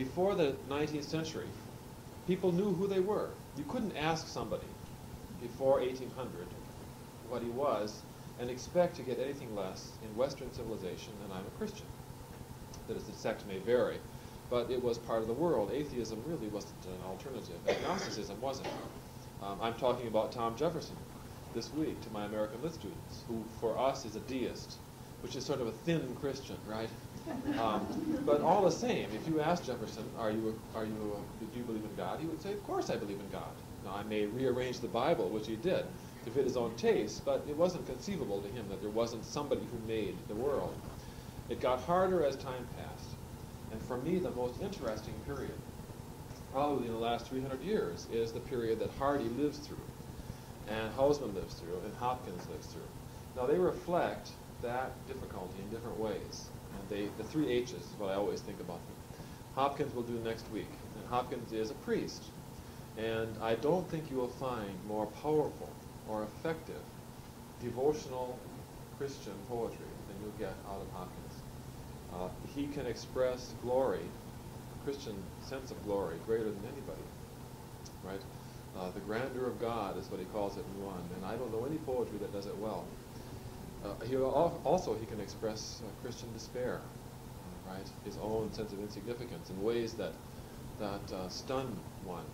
before the 19th century, people knew who they were. You couldn't ask somebody before 1800 what he was and expect to get anything less in Western civilization than I'm a Christian. That is, the sect may vary, but it was part of the world. Atheism really wasn't an alternative. Agnosticism wasn't. Um, I'm talking about Tom Jefferson this week to my American Lit students, who for us is a deist, which is sort of a thin Christian, right? Um, but all the same, if you ask Jefferson, "Are you a, are you a, do you believe in God?" He would say, "Of course I believe in God." Now I may rearrange the Bible, which he did, to fit his own taste, but it wasn't conceivable to him that there wasn't somebody who made the world. It got harder as time passed, and for me, the most interesting period, probably in the last 300 years, is the period that Hardy lives through, and Housman lives through, and Hopkins lives through. Now they reflect that difficulty in different ways. And they, the three H's is what I always think about them. Hopkins will do next week. And Hopkins is a priest. And I don't think you will find more powerful or effective devotional Christian poetry than you'll get out of Hopkins. Uh, he can express glory, a Christian sense of glory, greater than anybody. Right? Uh, the grandeur of God is what he calls it in one. And I don't know any poetry that does it well. Uh, he also he can express uh, Christian despair, right? His own sense of insignificance in ways that that uh, stun one.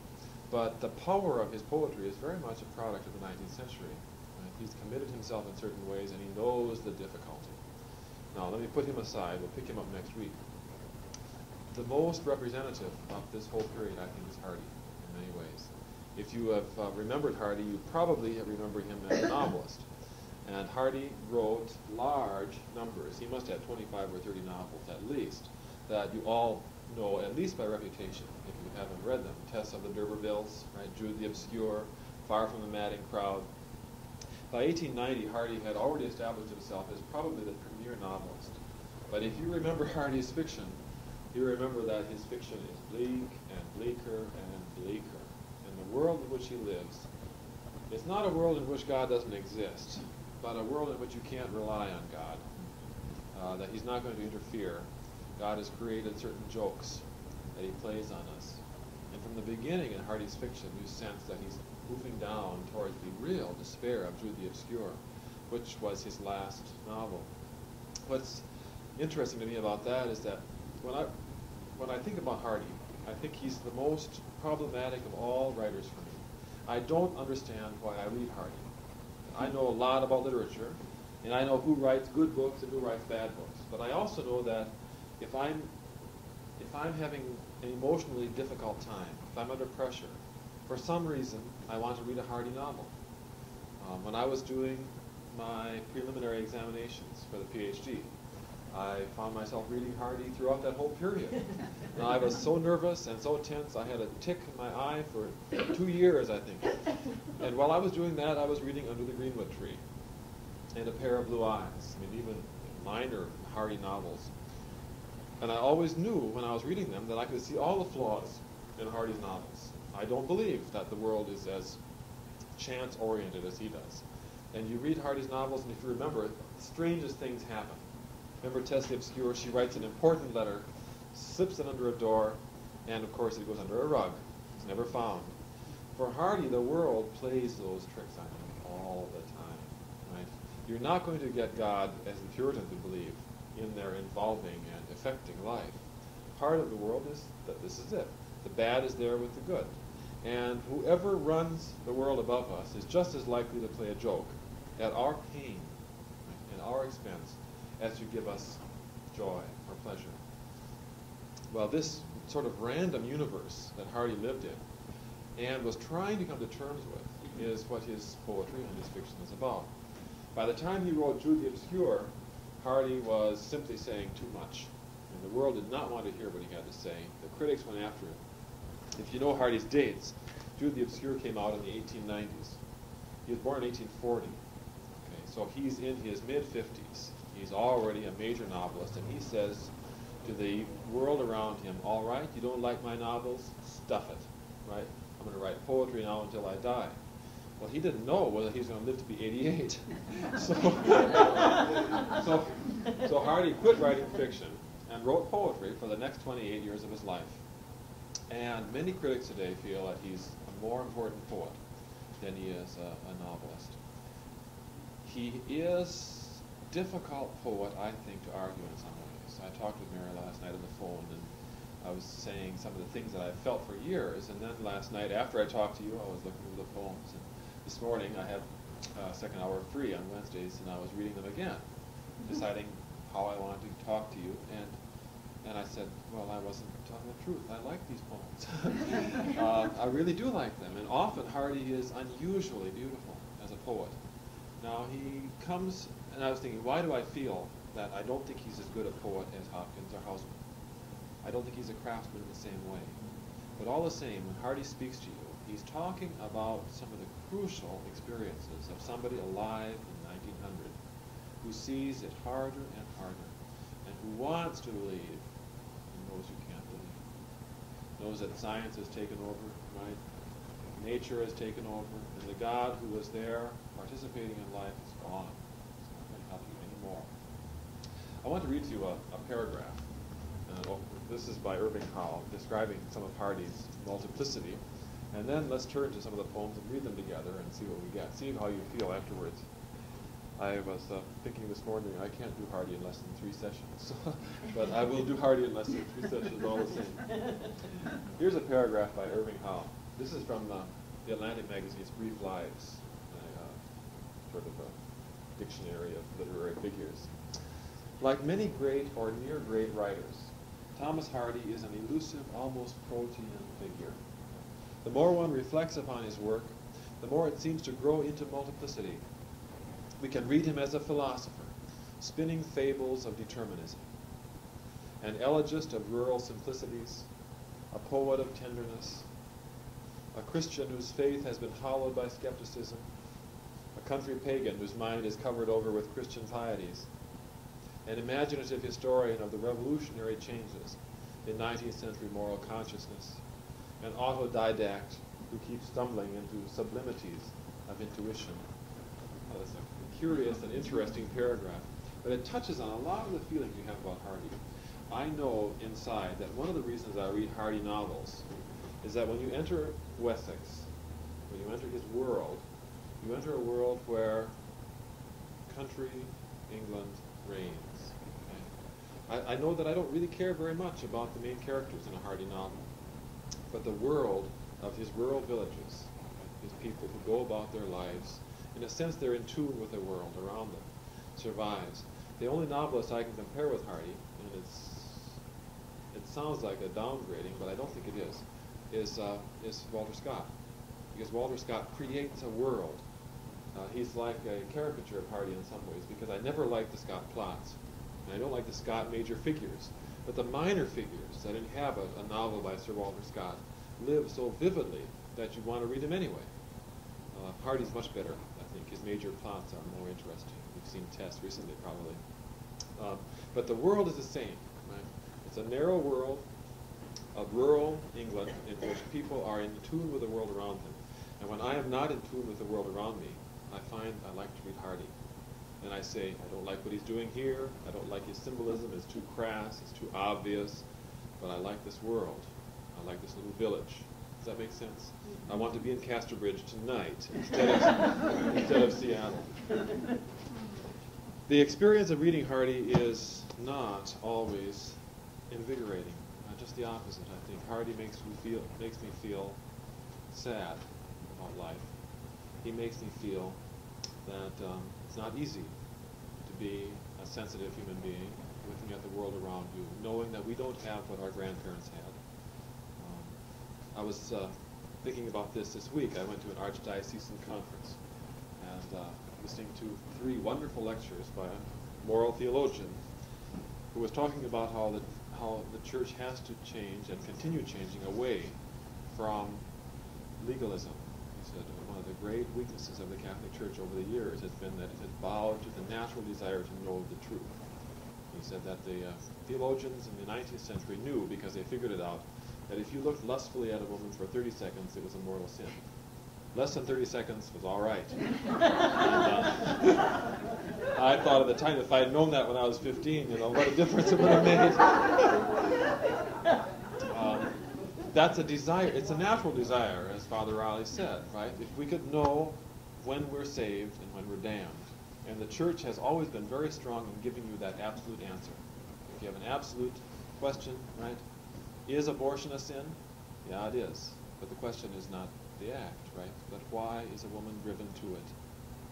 But the power of his poetry is very much a product of the 19th century. Right? He's committed himself in certain ways, and he knows the difficulty. Now, let me put him aside. We'll pick him up next week. The most representative of this whole period, I think, is Hardy in many ways. If you have uh, remembered Hardy, you probably remember him as a novelist. And Hardy wrote large numbers. He must have 25 or 30 novels at least that you all know, at least by reputation, if you haven't read them. Tess of the D'Urbervilles, right? Jude the Obscure, Far from the Madding Crowd. By 1890, Hardy had already established himself as probably the premier novelist. But if you remember Hardy's fiction, you remember that his fiction is bleak and bleaker and bleaker. And the world in which he lives is not a world in which God doesn't exist about a world in which you can't rely on God, uh, that He's not going to interfere. God has created certain jokes that He plays on us. And from the beginning in Hardy's fiction, you sense that He's moving down towards the real despair of Jude the Obscure, which was his last novel. What's interesting to me about that is that when I, when I think about Hardy, I think he's the most problematic of all writers for me. I don't understand why I read Hardy. I know a lot about literature, and I know who writes good books and who writes bad books. But I also know that if I'm if I'm having an emotionally difficult time, if I'm under pressure, for some reason I want to read a Hardy novel. Um, when I was doing my preliminary examinations for the PhD, I found myself reading Hardy throughout that whole period. and I was so nervous and so tense, I had a tick in my eye for two years, I think. And while I was doing that, I was reading Under the Greenwood Tree and A Pair of Blue Eyes. I mean, even minor Hardy novels. And I always knew when I was reading them that I could see all the flaws in Hardy's novels. I don't believe that the world is as chance-oriented as he does. And you read Hardy's novels, and if you remember, the strangest things happen Remember Tess the Obscure, she writes an important letter, slips it under a door, and of course it goes under a rug. It's never found. For Hardy, the world plays those tricks on him all the time. Right? You're not going to get God, as the Puritans would believe, in their involving and affecting life. Part of the world is that this is it. The bad is there with the good. And whoever runs the world above us is just as likely to play a joke at our pain, at our expense, as to give us joy or pleasure. Well, this sort of random universe that Hardy lived in and was trying to come to terms with is what his poetry and his fiction is about. By the time he wrote Jude the Obscure, Hardy was simply saying too much. And the world did not want to hear what he had to say. The critics went after him. If you know Hardy's dates, Jude the Obscure came out in the 1890s. He was born in 1840. Okay, so he's in his mid-50s. He's already a major novelist, and he says to the world around him, all right, you don't like my novels? Stuff it, right? I'm going to write poetry now until I die. Well, he didn't know whether he was going to live to be 88. so, so, so Hardy quit writing fiction and wrote poetry for the next 28 years of his life. And many critics today feel that he's a more important poet than he is a, a novelist. He is difficult poet, I think, to argue in some ways. I talked with Mary last night on the phone, and I was saying some of the things that I've felt for years. And then last night, after I talked to you, I was looking through the poems. And this morning, I had a second hour free on Wednesdays, and I was reading them again, deciding how I wanted to talk to you. And and I said, well, I wasn't telling the truth. I like these poems. uh, I really do like them. And often Hardy is unusually beautiful as a poet. Now he comes, and I was thinking, why do I feel that I don't think he's as good a poet as Hopkins or Housman? I don't think he's a craftsman in the same way. But all the same, when Hardy speaks to you, he's talking about some of the crucial experiences of somebody alive in 1900 who sees it harder and harder and who wants to believe knows you can't believe. Knows that science has taken over, right? Nature has taken over, and the God who was there participating in life is gone. It's not going to help you anymore. I want to read to you a, a paragraph. Uh, this is by Irving Howe, describing some of Hardy's multiplicity. And then let's turn to some of the poems and read them together and see what we get. See how you feel afterwards. I was uh, thinking this morning I can't do Hardy in less than three sessions, but I will do Hardy in less than three sessions all the same. Here's a paragraph by Irving Howe. This is from uh, the Atlantic magazine's Brief Lives, uh, sort of a dictionary of literary figures. Like many great or near great writers, Thomas Hardy is an elusive, almost protean figure. The more one reflects upon his work, the more it seems to grow into multiplicity we can read him as a philosopher, spinning fables of determinism, an elegist of rural simplicities, a poet of tenderness, a Christian whose faith has been hollowed by skepticism, a country pagan whose mind is covered over with Christian pieties, an imaginative historian of the revolutionary changes in 19th century moral consciousness, an autodidact who keeps stumbling into sublimities of intuition curious and interesting paragraph, but it touches on a lot of the feelings you have about Hardy. I know inside that one of the reasons I read Hardy novels is that when you enter Wessex, when you enter his world, you enter a world where country England reigns. I, I know that I don't really care very much about the main characters in a Hardy novel, but the world of his rural villages, his people who go about their lives in a sense, they're in tune with the world around them, survives. The only novelist I can compare with Hardy, and it's it sounds like a downgrading, but I don't think it is, is, uh, is Walter Scott. Because Walter Scott creates a world. Uh, he's like a caricature of Hardy in some ways, because I never liked the Scott plots. And I don't like the Scott major figures. But the minor figures that inhabit a novel by Sir Walter Scott live so vividly that you want to read them anyway. Uh, Hardy's much better I think his major plots are more interesting. We've seen Tess recently, probably. Um, but the world is the same. Right? It's a narrow world of rural England in which people are in tune with the world around them. And when I am not in tune with the world around me, I find I like to read Hardy. And I say, I don't like what he's doing here. I don't like his symbolism. It's too crass. It's too obvious. But I like this world. I like this little village. Does that make sense? I want to be in Casterbridge tonight instead of, instead of Seattle. The experience of reading Hardy is not always invigorating. Uh, just the opposite, I think. Hardy makes me feel makes me feel sad about life. He makes me feel that um, it's not easy to be a sensitive human being, looking at the world around you, knowing that we don't have what our grandparents had I was uh, thinking about this this week. I went to an archdiocesan conference and uh, listening to three wonderful lectures by a moral theologian who was talking about how the, how the church has to change and continue changing away from legalism. He said one of the great weaknesses of the Catholic Church over the years has been that it has bowed to the natural desire to know the truth. He said that the uh, theologians in the 19th century knew because they figured it out that if you looked lustfully at a woman for 30 seconds, it was a mortal sin. Less than 30 seconds was all right. and, uh, I thought at the time, if I had known that when I was 15, you know, what a difference it would have made. Um, that's a desire. It's a natural desire, as Father Riley said, right? If we could know when we're saved and when we're damned. And the church has always been very strong in giving you that absolute answer. If you have an absolute question, right? Is abortion a sin? Yeah, it is. But the question is not the act, right? But why is a woman driven to it?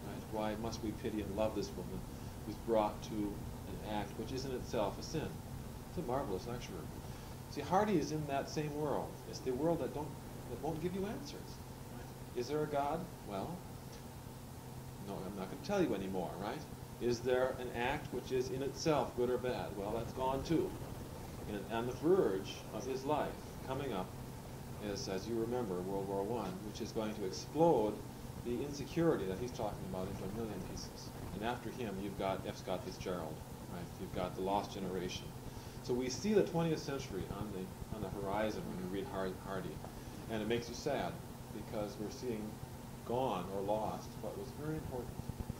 Right? Why must we pity and love this woman who's brought to an act which is in itself a sin? It's a marvelous lecturer. See, Hardy is in that same world. It's the world that don't that won't give you answers. Is there a God? Well, no, I'm not going to tell you anymore, right? Is there an act which is in itself good or bad? Well, that's gone too. And on the verge of his life, coming up, is, as you remember, World War I, which is going to explode the insecurity that he's talking about into a million pieces. And after him, you've got F. Scott Fitzgerald, right? You've got the Lost Generation. So we see the 20th century on the on the horizon when we read Hardy, and it makes you sad because we're seeing gone or lost what was very important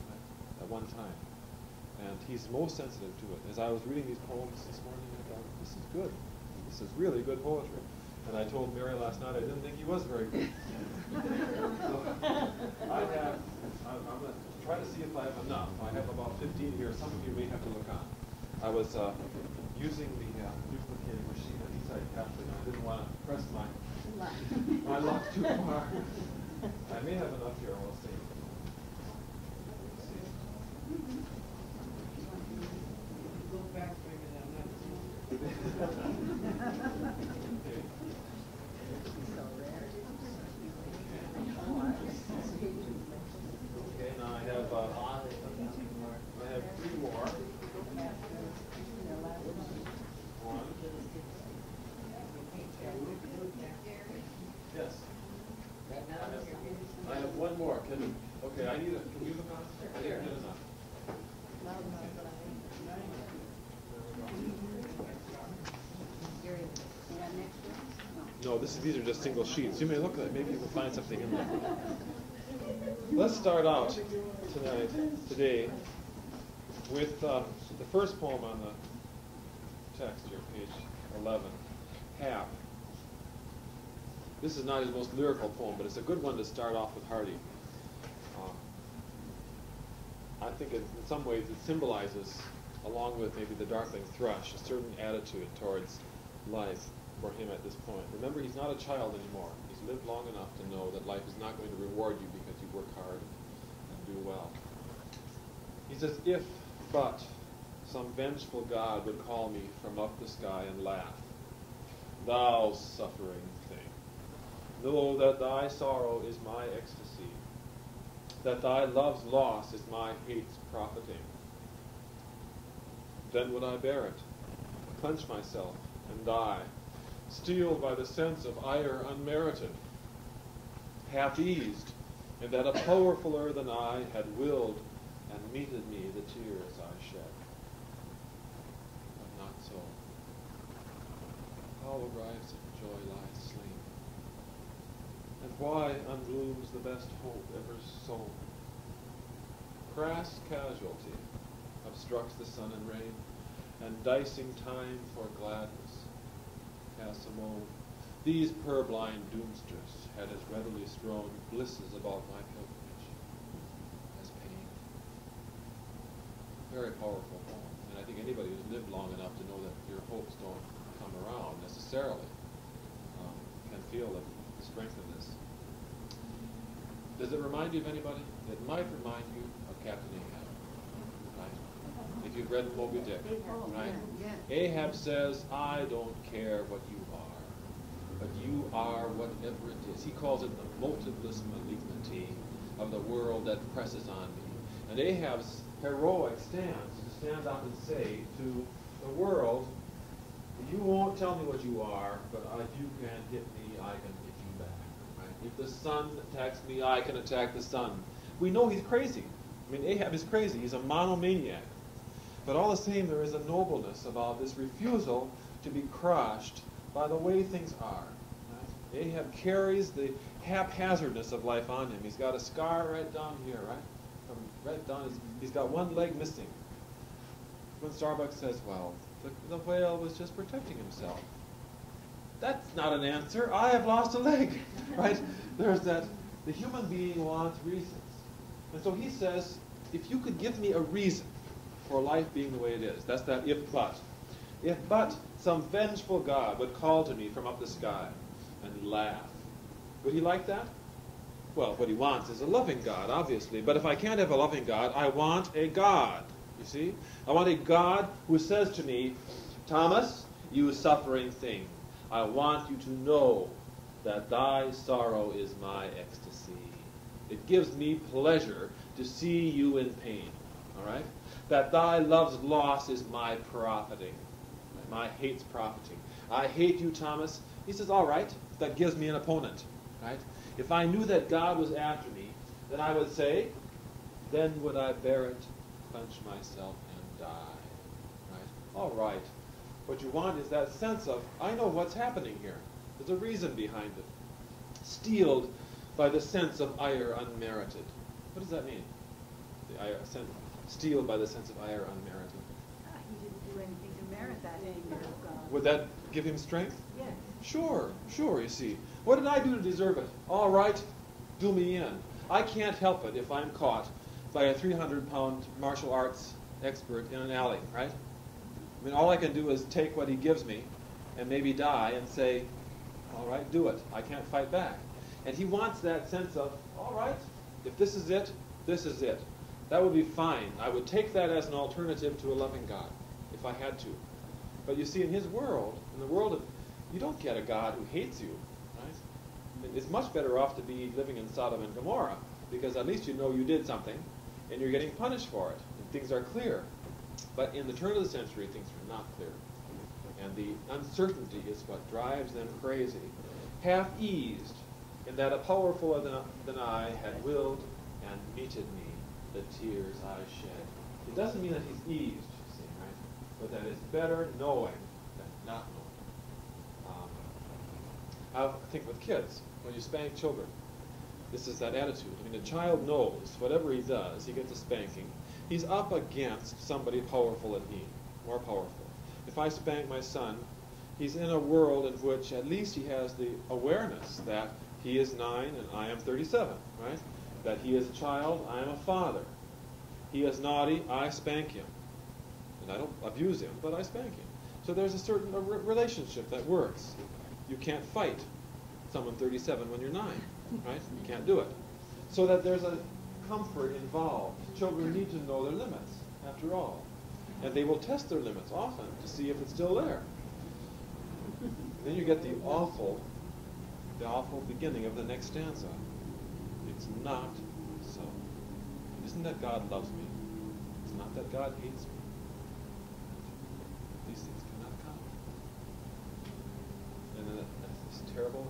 right, at one time. And he's most sensitive to it. As I was reading these poems this morning, I thought, this is good. This is really good poetry. And I told Mary last night I didn't think he was very good. I have, I'm, I'm going to try to see if I have enough. I have about 15 here. Some of you may have to look on. I was uh, using the uh, duplicating machine at Eastside Catholic. I didn't want to press my, my luck too far. I may have enough here. We'll see. Go back maybe Okay, now I have, uh, I have three more. One. Yes. I have, I have one more. Can, okay, I need a, can you look on? I didn't get enough. No, this is, these are just single sheets. You may look at it, maybe you will find something in there. Let's start out tonight, today, with uh, the first poem on the text here, page 11, Hap. This is not his most lyrical poem, but it's a good one to start off with Hardy. Uh, I think it, in some ways it symbolizes, along with maybe the darkling thrush, a certain attitude towards life for him at this point. Remember, he's not a child anymore. He's lived long enough to know that life is not going to reward you because you work hard and do well. He says, if but some vengeful God would call me from up the sky and laugh, thou suffering thing, know that thy sorrow is my ecstasy, that thy love's loss is my hate's profiting. Then would I bear it, clench myself, and die, steeled by the sense of ire unmerited, half eased, and that a powerfuler than I had willed and meted me the tears I shed. But not so. How arrives at joy lies slain? And why unblooms the best hope ever sown? Crass casualty obstructs the sun and rain, and dicing time for gladness moan. These purblind doomsters had as readily strown blisses about my pilgrimage as pain. Very powerful poem, and I think anybody who's lived long enough to know that your hopes don't come around necessarily um, can feel the, the strength of this. Does it remind you of anybody? It might remind you of Captain? If you've read Moby Dick, right? Ahab says, I don't care what you are, but you are whatever it is. He calls it the motiveless malignity of the world that presses on me. And Ahab's heroic stance to stand up and say to the world, you won't tell me what you are, but if you can hit me, I can hit you back. Right? If the sun attacks me, I can attack the sun. We know he's crazy. I mean, Ahab is crazy. He's a monomaniac. But all the same, there is a nobleness about this refusal to be crushed by the way things are. Right? Ahab carries the haphazardness of life on him. He's got a scar right down here, right? From right down, his, he's got one leg missing. When Starbuck says, well, the, the whale was just protecting himself. That's not an answer. I have lost a leg, right? There's that. The human being wants reasons. And so he says, if you could give me a reason for life being the way it is, that's that if but. If but some vengeful God would call to me from up the sky and laugh, would he like that? Well, what he wants is a loving God, obviously. But if I can't have a loving God, I want a God. You see? I want a God who says to me, Thomas, you suffering thing, I want you to know that thy sorrow is my ecstasy. It gives me pleasure to see you in pain. All right? That thy love's loss is my profiting. My hate's profiting. I hate you, Thomas. He says, all right, that gives me an opponent. Right? If I knew that God was after me, then I would say, then would I bear it, clench myself, and die. Right? All right. What you want is that sense of, I know what's happening here. There's a reason behind it. Steeled by the sense of ire unmerited. What does that mean? The ire, sense, steeled by the sense of ire unmerited. Ah, He didn't do anything to merit that anger of God. Would that give him strength? Yes. Sure, sure, you see. What did I do to deserve it? All right, do me in. I can't help it if I'm caught by a 300 pound martial arts expert in an alley, right? I mean, all I can do is take what he gives me and maybe die and say, all right, do it. I can't fight back. And he wants that sense of, all right, if this is it, this is it. That would be fine. I would take that as an alternative to a loving God, if I had to. But you see, in his world, in the world of, you don't get a God who hates you, right? It's much better off to be living in Sodom and Gomorrah, because at least you know you did something, and you're getting punished for it, and things are clear. But in the turn of the century, things are not clear. And the uncertainty is what drives them crazy. Half eased, in that a powerfuler than, than I had willed and meted me the tears I shed. It doesn't mean that he's eased, you see, right? But that it's better knowing than not knowing. Um, I think with kids, when you spank children, this is that attitude. I mean, a child knows whatever he does, he gets a spanking. He's up against somebody powerful than he, more powerful. If I spank my son, he's in a world in which at least he has the awareness that he is nine and I am 37, right? That he is a child, I am a father. He is naughty, I spank him. And I don't abuse him, but I spank him. So there's a certain a re- relationship that works. You can't fight someone 37 when you're nine, right? You can't do it. So that there's a comfort involved. Children need to know their limits, after all. And they will test their limits often to see if it's still there. then you get the awful, the awful beginning of the next stanza. It's not so. It isn't that God loves me. It's not that God hates me. These things cannot come. And then that's this terrible,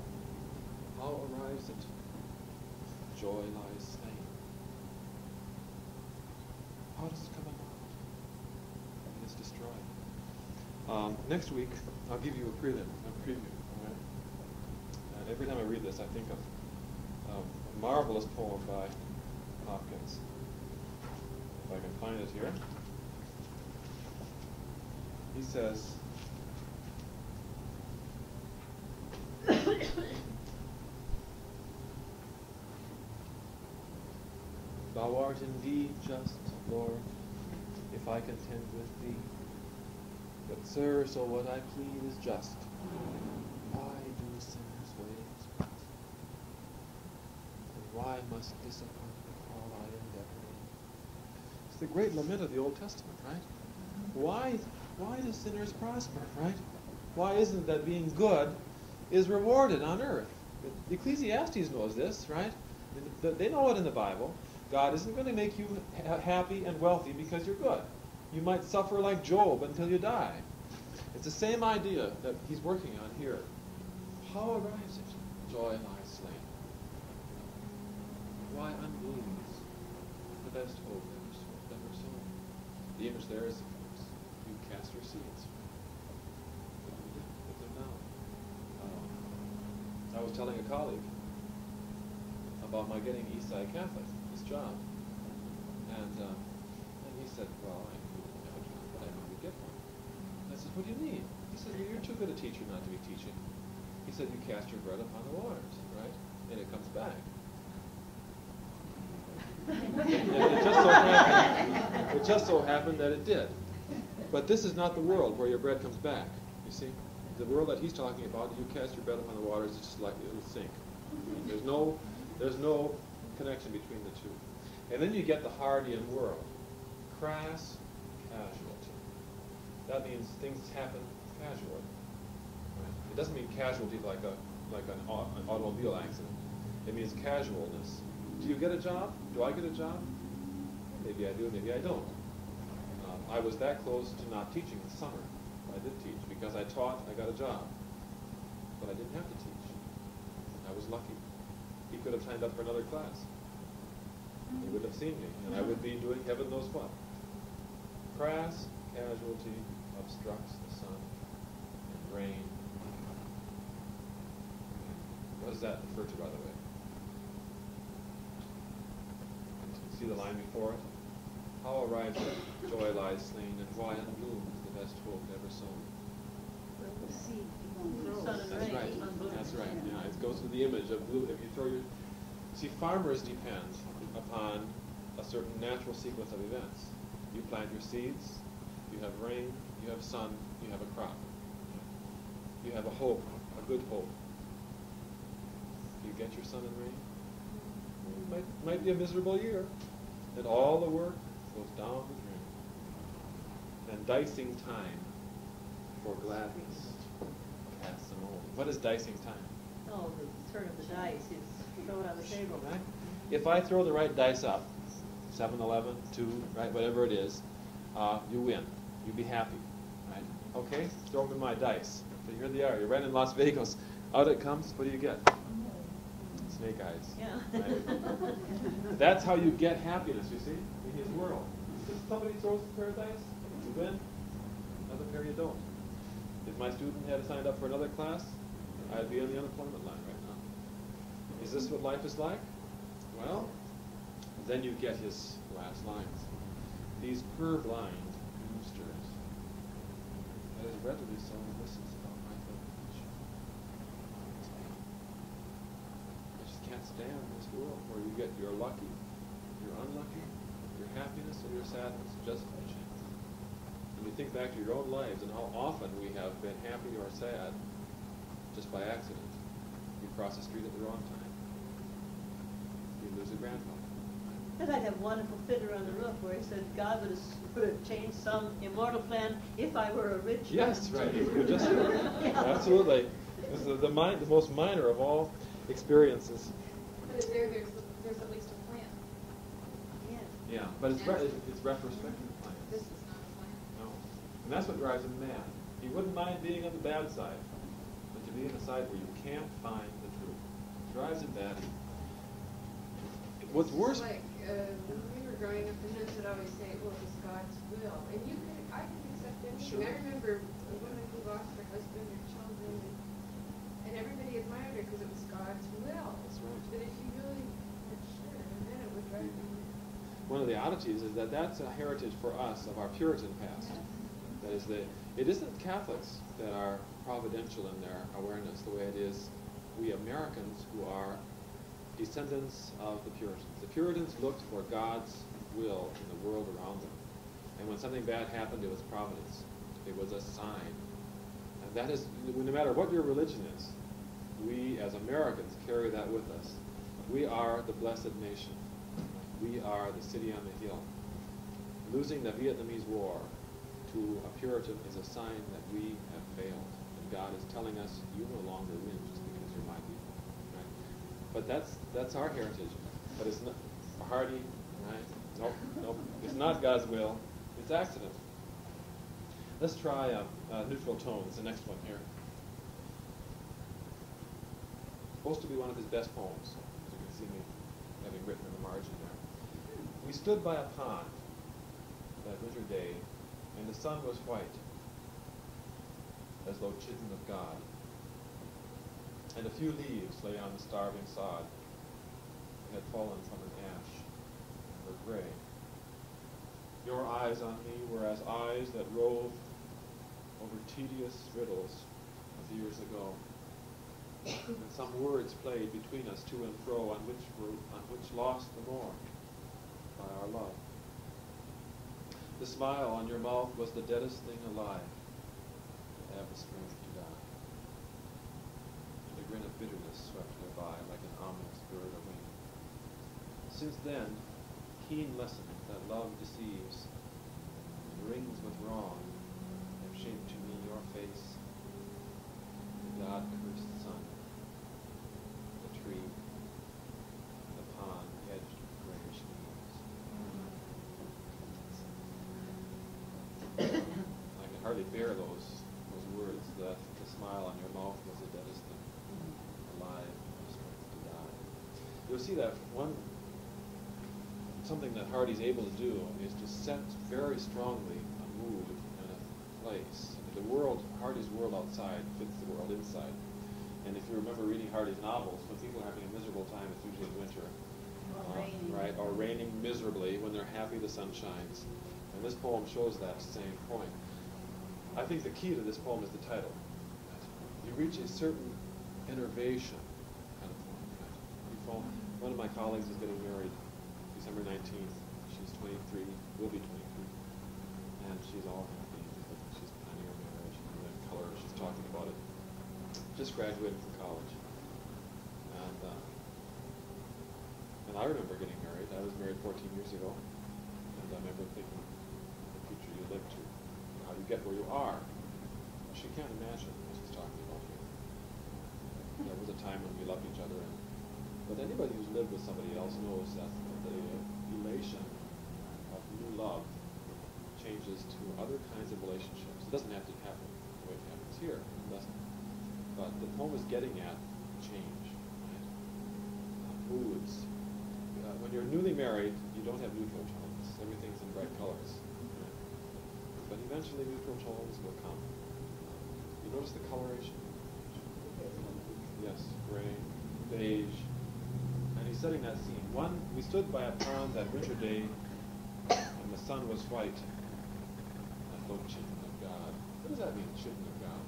how arrives it? Joy lies slain. How does it come about? It is destroyed. Um, next week, I'll give you a prelim, a preview. All right? And every time I read this, I think of marvelous poem by Hopkins. If I can find it here. He says, Thou art indeed just, Lord, if I contend with thee. But, sir, so what I plead is just. Why do sinners ways pass? And why must disappointment all I endeavor in? It's the great lament of the Old Testament, right? Why, why do sinners prosper, right? Why isn't it that being good is rewarded on earth? Ecclesiastes knows this, right? They know it in the Bible. God isn't going to make you happy and wealthy because you're good. You might suffer like Job until you die. It's the same idea that he's working on here. How arrives it? Joy lies slain. Why unbelievers? The best hope ever, ever sown. The image there is you cast your seeds. Them. Um, I was telling a colleague about my getting Eastside Catholic, this job. And, uh, and he said, well, I have a job, but I you'd get one. I said, what do you need? He said, you're too good a teacher not to be teaching. He said, you cast your bread upon the waters, right? And it comes back. it just so happened, it just so happened that it did. But this is not the world where your bread comes back. You see, the world that he's talking about, you cast your bread upon the waters, it's just like it'll sink. There's no, there's no connection between the two. And then you get the Hardian world, crass casualty. That means things happen casually. It doesn't mean casualty like a like an, an automobile accident. It means casualness. Do you get a job? Do I get a job? Maybe I do, maybe I don't. Um, I was that close to not teaching this summer. I did teach because I taught, I got a job. But I didn't have to teach. I was lucky. He could have signed up for another class. He would have seen me, and I would be doing heaven knows what. Crass casualty obstructs the sun and rain. What does that refer to, by the way? See the line before it? How arrives at joy lies slain, and why unbloomed the best hope ever sown? That's right. That's right. Yeah, it goes to the image of blue. If you throw your, see, farmers depend upon a certain natural sequence of events. You plant your seeds, you have rain, you have sun, you have a crop. You have a hope, a good hope. You get your sun and rain. It might might be a miserable year, and all the work goes down the drain. And dicing time for gladness casts them over. What is dicing time? Oh, the turn of the dice is thrown on the table. Right? If I throw the right dice up, 7, 11, 2, right, whatever it is, uh, you win. You be happy, right? Okay, throw them in my dice. So here they are. You're right in Las Vegas. Out it comes. What do you get? Snake eyes. Yeah. Right? That's how you get happiness. You see, in his world. If somebody throws a pair of dice, you win. Another pair you don't. If my student had signed up for another class, I'd be on the unemployment line right now. Is this what life is like? Well, then you get his last lines. These purblind boosters, that is readily so listens about my village. Stand this world where you get you're lucky, you're unlucky, your happiness and your sadness just by chance. And you think back to your own lives and how often we have been happy or sad just by accident. You cross the street at the wrong time. You lose a grandfather. And I have wonderful fiddler on the roof where he said God would have, would have changed some immortal plan if I were a rich Yes, man." right. Just Yeah. absolutely. This is the, the, the most minor of all experiences. But there, there's, there's at least a plan. Yes. Yeah, but it's re- it's retrospective plans. This is not a plan. No, and that's what drives him mad. He wouldn't mind being on the bad side, but to be on the side where you can't find the truth drives him mad. What's worse? Like, uh, when we were growing up, the nuns would always say, well, it's God's will. And you could, I could accept anything. Sure. I remember a woman who lost her husband and children, and, and everybody admired her because it was God's will. That's right. But if you really weren't sure, then it would drive you mad. One of the oddities is that that's a heritage for us of our Puritan past. That is, the, it isn't Catholics that are providential in their awareness the way it is we Americans who are descendants of the Puritans. The Puritans looked for God's will in the world around them. And when something bad happened, it was providence. It was a sign. And that is, no matter what your religion is, we as Americans carry that with us. We are the blessed nation. We are the city on the hill. Losing the Vietnamese war to a Puritan is a sign that we have failed. And God is telling us, you no longer win just because you're my people. Right? But that's that's our heritage. But it's not a Hardy, right? Nope, nope. It's not God's will. It's accident. Let's try a, uh, neutral tones, the next one here. Supposed to be one of his best poems, as you can see me having written in the margin there. We stood by a pond that winter day, and the sun was white, as though chidden of God. And a few leaves lay on the starving sod, and had fallen from an ash, and were gray. Your eyes on me were as eyes that roved over tedious riddles of years ago. and some words played between us to and fro, on which were, on which lost the more by our love. The smile on your mouth was the deadest thing alive to have the strength to die. And a grin of bitterness swept her by like an ominous bird of wing. Since then, keen lessons that love deceives rings with wrong have shaped to me your face, the God-cursed sun, the tree, the pond edged with grayish leaves. I can hardly bear those those words that the smile on your mouth was the deadest thing alive, no strength to die. You'll see that one something that Hardy's able to do is to set very strongly a mood and a place. The world, Hardy's world outside fits the world inside. And if you remember reading Hardy's novels, when people are having a miserable time, it's usually in winter. Or Uh, raining. Right, or raining miserably. When they're happy, the sun shines. And this poem shows that same point. I think the key to this poem is the title. You reach a certain enervation kind of point. You fall, one of my colleagues is getting married December 19th. She's 23, will be 23. And she's all happy. She's planning her marriage and the color. She's talking about it. Just graduated from college. And, uh, and I remember getting married. I was married 14 years ago. And I remember thinking, the future you live to, how you get where you are. She can't imagine what she's talking about here. There was a time when we loved each other, and, but anybody who's lived with somebody else knows that the elation of new love changes to other kinds of relationships. It doesn't have to happen the way it happens here. It doesn't. But the poem is getting at change, right? Uh, moods. Uh, when you're newly married, you don't have neutral tones. Everything's in bright colors. right? But eventually neutral tones will come. You notice the coloration? Yes, gray, beige. Setting that scene. One, we stood by a pond that winter day, and the sun was white. I thought, children of God. What does that mean, children of God?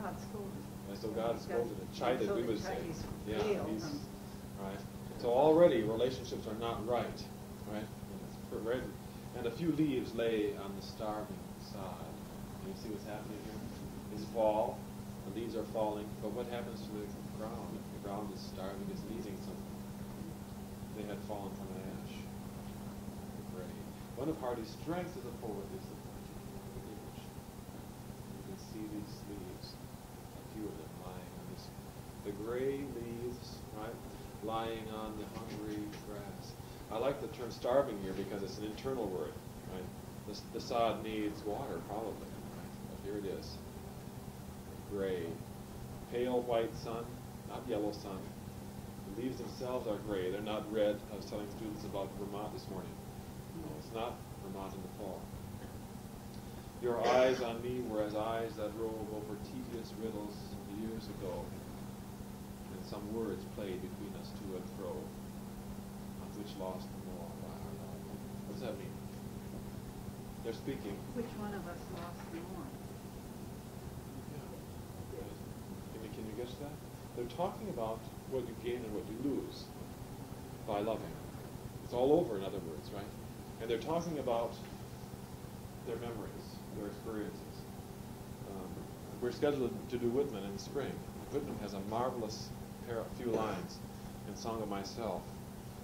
God scolded. And so God scolded and chided, So we would say. Yeah, he's, right. So already relationships are not right, right? And it's per- right- And a few leaves lay on the starving sod. You see what's happening here? It's fall, the leaves are falling, but what happens to the ground? The ground is starving, it's needing something. Had fallen from an ash. The. One of Hardy's strengths as a poet is the pointing image. You can see these leaves, a few of them lying on this, the gray leaves, right, lying on the hungry grass. I like the term starving here because it's an internal word, right? The, the sod needs water, probably? But here it is. Gray. Pale white sun, not yellow sun. The leaves themselves are gray, they're not red. I was telling students about Vermont this morning. No, it's not Vermont in the fall. Your eyes on me were as eyes that rove over tedious riddles years ago, and some words played between us to and fro, on which lost the more by our love. What does that mean? They're speaking. Which one of us lost more? Yeah. Can you, can you guess that? They're talking about what you gain and what you lose by loving. It's all over, in other words, right? And they're talking about their memories, their experiences. Um, we're scheduled to do Whitman in the spring. Whitman has a marvelous few lines in Song of Myself,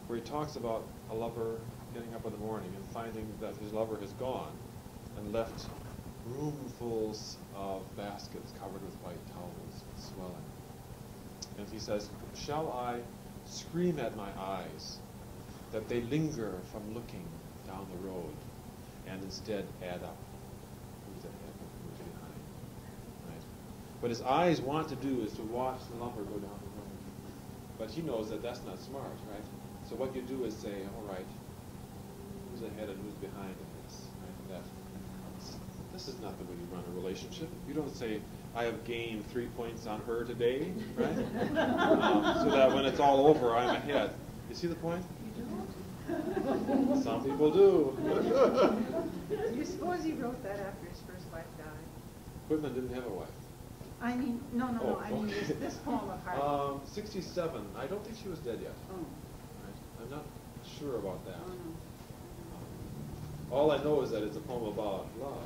where he talks about a lover getting up in the morning and finding that his lover has gone and left roomfuls of baskets covered with white towels swelling. And he says, Shall I scream at my eyes that they linger from looking down the road and instead add up? Who's ahead who's behind? Right? What his eyes want to do is to watch the lumber go down the road. But he knows that that's not smart, right? So what you do is say, all right, who's ahead and who's behind in this? Right? That, this is not the way you run a relationship. You don't say, I have gained three points on her today, right? um, so that when it's all over, I'm ahead. You see the point? Some people do. You suppose he wrote that after his first wife died? Whitman didn't have a wife. I mean, no, no, no, Oh, I mean this, this poem of Hardy. Um, sixty-seven, I don't think she was dead yet. Oh, Right. I'm not sure about that. oh, no. All I know is that it's a poem about love.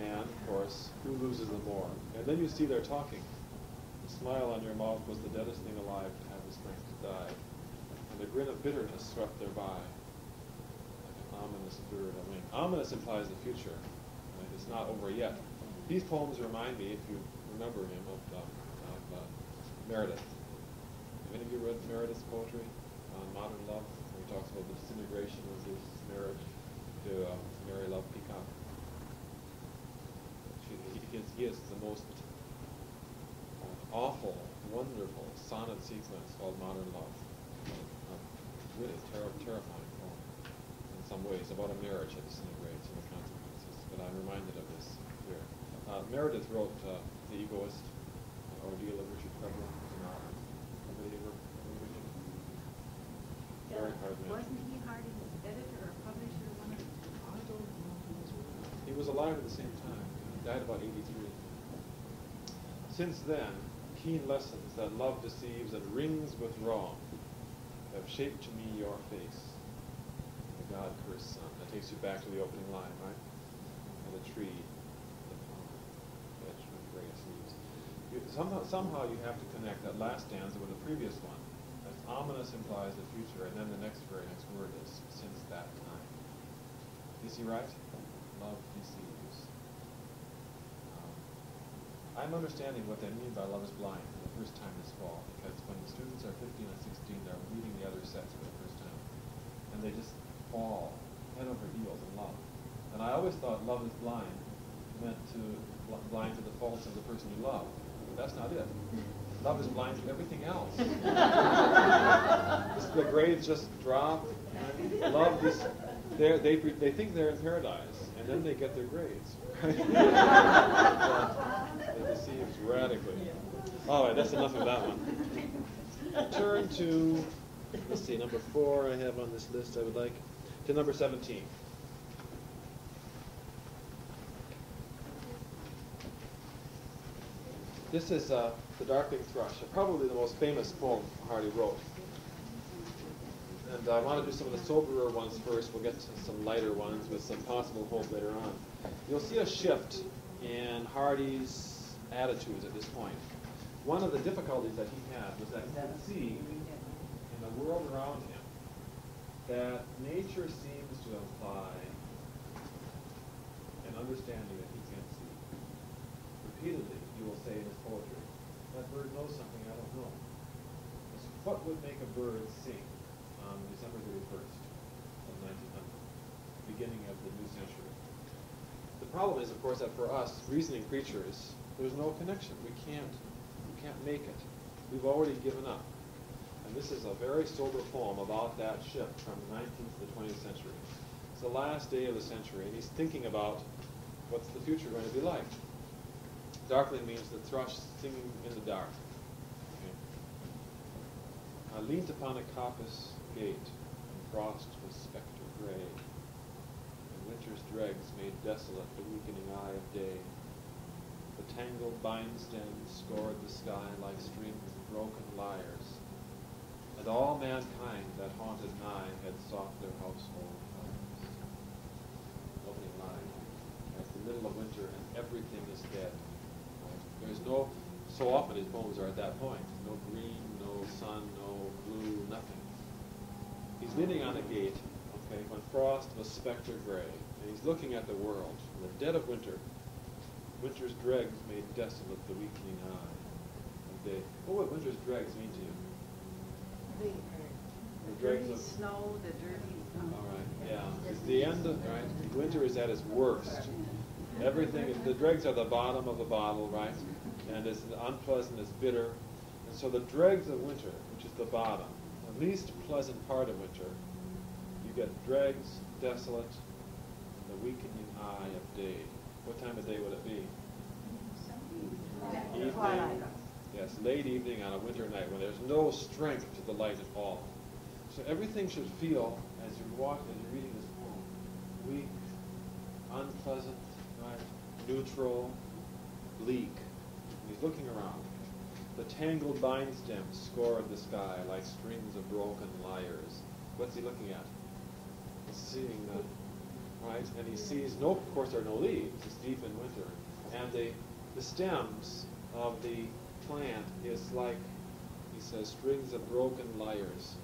And, of course, who loses the more? And then you see they're talking. The smile on your mouth was the deadest thing alive to have the strength to die. And the grin of bitterness swept thereby, like an ominous bird a wing. Ominous implies the future. Right? It's not over yet. These poems remind me, if you remember him, of, uh, of uh, Meredith. Have any of you read Meredith's poetry on modern love? Where he talks about the disintegration of his marriage to uh, Mary Love Peacock. She, he, is, the most uh, awful, wonderful sonnet sequence called Modern Love. Uh, really terri terrifying poem in some ways about a marriage that disintegrates and the consequences. But I'm reminded of this here. Uh, Meredith wrote uh, The Egoist, uh, Ordeal of Richard Feverel. was an author. Somebody ever ever read it? Very hard man. Wasn't he Hardy's editor or publisher, one of the? I don't know who was with him. He was alive at the same time. He died about 83. Since then, keen lessons that love deceives and rings with wrong have shaped to me your face, the God cursed sun. That takes you back to the opening line, right? And the tree, the grace leaves. You, somehow, somehow you have to connect that last stanza with the previous one. As ominous implies the future, and then the next very next word is since that time. You see right? Love deceives. Um, I'm understanding what they mean by love is blind for the first time this fall, because when the students are 15 and 16, they're reading the other sets for the first time. And they just fall head over heels in love. And I always thought love is blind meant to bl- blind to the faults of the person you love. But that's not it. Love is blind to everything else. The grades just drop. Love is, they're, they they think they're in paradise, and then they get their grades. Right? it deceives radically. All right, that's enough of that one. Turn to, let's see, number four I have on this list. I would like to number seventeen. This is uh, The Darkling Thrush, probably the most famous poem Hardy wrote. And I want to do some of the soberer ones first. We'll get to some lighter ones with some possible hope later on. You'll see a shift in Hardy's attitudes at this point. One of the difficulties that he had was that he could see in the world around him that nature seems to imply an understanding that he can't see. Repeatedly, he will say in his poetry, that bird knows something I don't know. What would make a bird sing on December 31st of 1900, beginning of the new century? The problem is, of course, that for us, reasoning creatures, there's no connection. We can't, we can't make it. We've already given up. And this is a very sober poem about that shift from the 19th to the 20th century. It's the last day of the century, and he's thinking about what's the future going to be like. Darkling means the thrush singing in the dark. Okay. Uh, I leaned upon a coppice gate, and frost was spectre gray, and winter's dregs made desolate the weakening eye of day. The tangled vine stems scored the sky like strings of broken lyres, and all mankind that haunted nigh had sought their household fires. Opening line. At the middle of winter, and everything is dead. There's no, so often his poems are at that point. No green, no sun, no blue, nothing. He's leaning on a gate, okay, when frost was spectre gray, and he's looking at the world. In the dead of winter, winter's dregs made desolate the weakening eye of day. What would winter's dregs mean to you? The The dregs dirty of- snow, the dirty. um, All right, yeah. It's the end of, right? Winter is at its worst. Everything, the dregs are the bottom of the bottle, right? And it's unpleasant, it's bitter. And so the dregs of winter, which is the bottom, the least pleasant part of winter, you get dregs, desolate, and the weakening eye of day. What time of day would it be? Evening. Yes, late evening on a winter night when there's no strength to the light at all. So everything should feel, as you walk, as you're reading this poem, weak, unpleasant, right, neutral, bleak. He's looking around. The tangled vine stems scored the sky like strings of broken lyres. What's he looking at? He's seeing the, right? And he sees no, of course, there are no leaves. It's deep in winter, and the the stems of the plant is like he says strings of broken lyres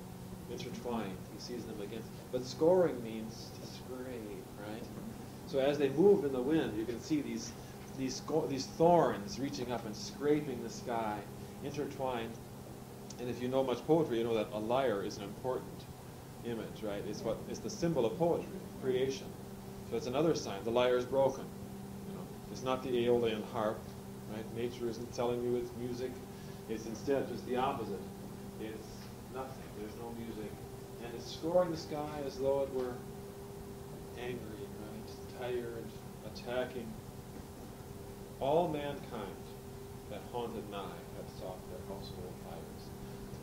intertwined. He sees them against. But scoring means to scrape, right? So as they move in the wind, you can see these these these thorns reaching up and scraping the sky, intertwined. And if you know much poetry, you know that a lyre is an important image, right? It's what it's the symbol of poetry, creation. So it's another sign. The lyre is broken. You know, it's not the Aeolian harp, right? Nature isn't telling you it's music. It's instead just the opposite. It's nothing. There's no music, and it's scoring the sky as though it were angry, right? Tired, attacking. All mankind that haunted nigh sought their household.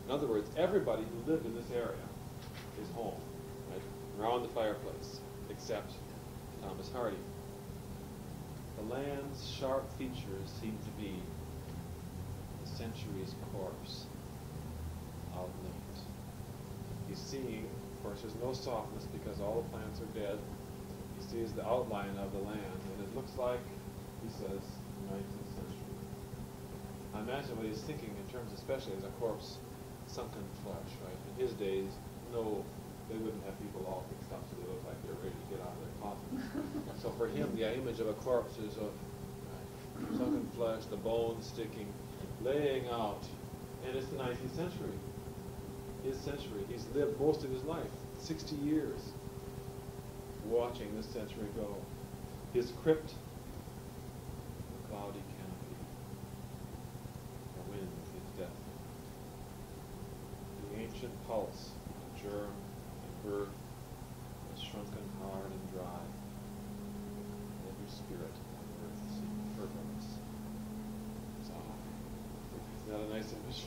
In other words, everybody who lived in this area is home, right? Around the fireplace, except Thomas Hardy. The land's sharp features seem to be the century's corpse outlined. He's seeing, of course, there's no softness because all the plants are dead. He sees the outline of the land, and it looks like, he says, 19th century. I imagine what he's thinking in terms, especially as a corpse sunken flesh, right? In his days, no, they wouldn't have people all fixed up so they look like they're ready to get out of their coffin. so for him, the image of a corpse is of right, sunken flesh, the bones sticking, laying out, and it's the 19th century. His century. He's lived most of his life, 60 years, watching this century go. His crypt, cloudy canopy, the wind, his death. The ancient pulse, the germ and birth, was shrunken hard and dry. And Every spirit on earth seemed fervorless. So, isn't that a nice image?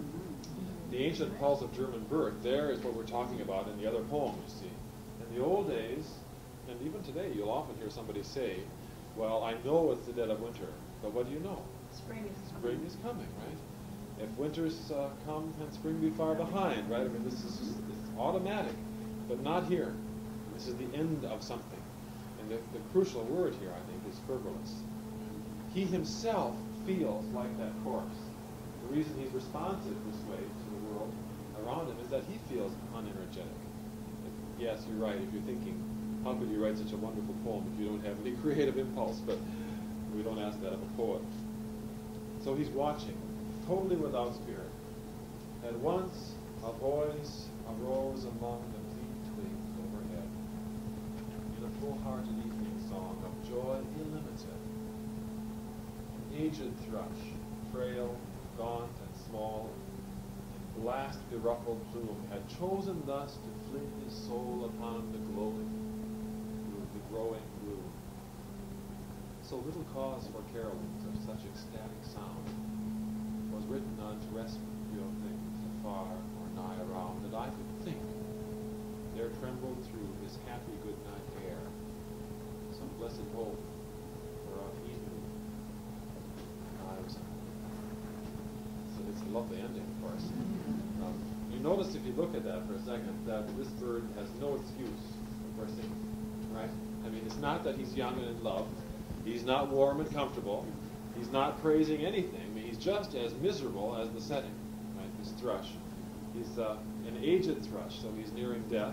the ancient pulse of germ and birth, there is what we're talking about in the other poem, you see. In the old days, and even today, you'll often hear somebody say, well, I know it's the dead of winter, but what do you know? Spring is coming. Spring is coming, right? If winters uh, come and spring be far behind, right? I mean, this is it's automatic, but not here. This is the end of something. And the, the crucial word here, I think, is fervorless. He himself feels like that corpse. The reason he's responsive this way to the world around him is that he feels unenergetic. Yes, you're right. If you're thinking, how could you write such a wonderful poem if you don't have any creative impulse? But we don't ask that of a poet. So he's watching, totally without spirit. At once, a voice arose among the bleak twigs overhead, in a full-hearted evening song of joy illimited. An aged thrush, frail, gaunt, and small, in blast beruffled plume, had chosen thus to fling his soul upon the glowing, the growing gloom. So little cause for carolings of such ecstatic sound was written on terrestrial things afar or nigh around that I could think there trembled through his happy good night air some blessed hope he knew and I was so it's a lovely ending, of course. Um, you notice if you look at that for a second that this bird has no excuse for singing, right? I mean, it's not that he's young and in love. He's not warm and comfortable. He's not praising anything. He's just as miserable as the setting, right? This thrush. He's uh, an aged thrush, so he's nearing death,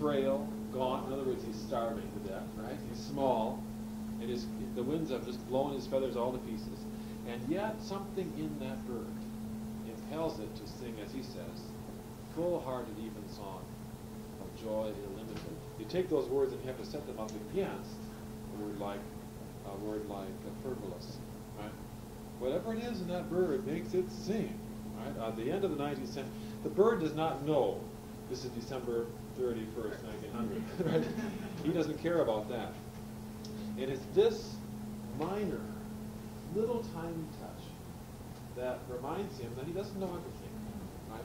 frail, gaunt. In other words, he's starving to death, right? He's small, and his, the winds have just blown his feathers all to pieces. And yet, something in that bird impels it to sing, as he says, full-hearted even song of joy illimited. You take those words and you have to set them up against a word like a word like uh, fervorless, right? Whatever it is in that bird makes it sing, right? At the end of the 19th century, the bird does not know this is December 31st, 1900, right? He doesn't care about that. And it's this minor, little tiny touch that reminds him that he doesn't know everything, right?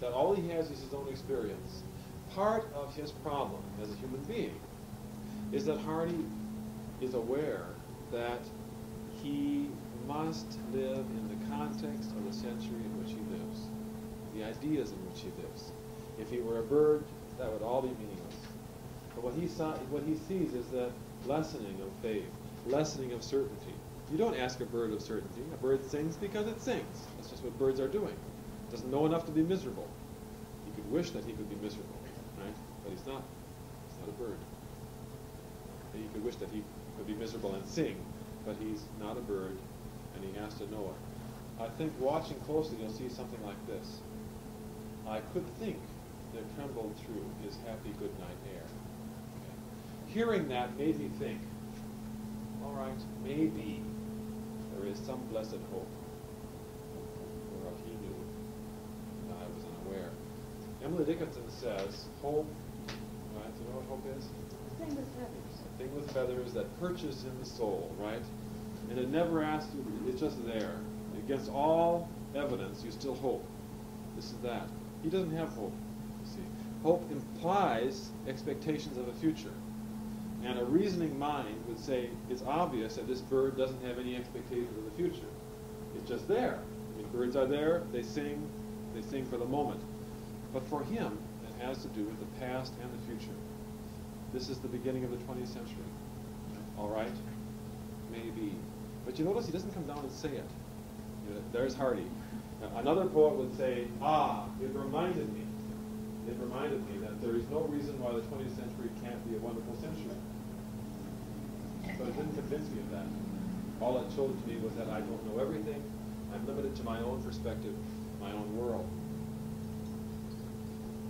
That all he has is his own experience. Part of his problem as a human being is that Hardy is aware that he must live in the context of the century in which he lives, the ideas in which he lives. If he were a bird, that would all be meaningless. But what he saw, what he sees is that lessening of faith, lessening of certainty. You don't ask a bird of certainty. A bird sings because it sings. That's just what birds are doing. It doesn't know enough to be miserable. He could wish that he could be miserable, right? But he's not. He's not a bird. He could wish that he could be miserable and sing, but he's not a bird, and he has to know it. I think watching closely, you'll see something like this. I could think there trembled through his happy good night air. Okay. Hearing that made me think, all right, maybe there is some blessed hope, whereof he knew, and I was unaware. Emily Dickinson says, hope, right, do you know what hope is? Thing with feathers. A thing with feathers that perches in the soul, right? And it never asks you, it's just there. Against all evidence, you still hope. This is that. He doesn't have hope, you see. Hope implies expectations of a future. And a reasoning mind would say it's obvious that this bird doesn't have any expectations of the future. It's just there. I mean, birds are there, they sing, they sing for the moment. But for him, it has to do with the past and the future. This is the beginning of the 20th century. All right? Maybe. But you notice he doesn't come down and say it. You know, there's Hardy. Now, another poet would say, ah, it reminded me. It reminded me that there is no reason why the 20th century can't be a wonderful century. But it didn't convince me of that. All it showed to me was that I don't know everything. I'm limited to my own perspective, my own world.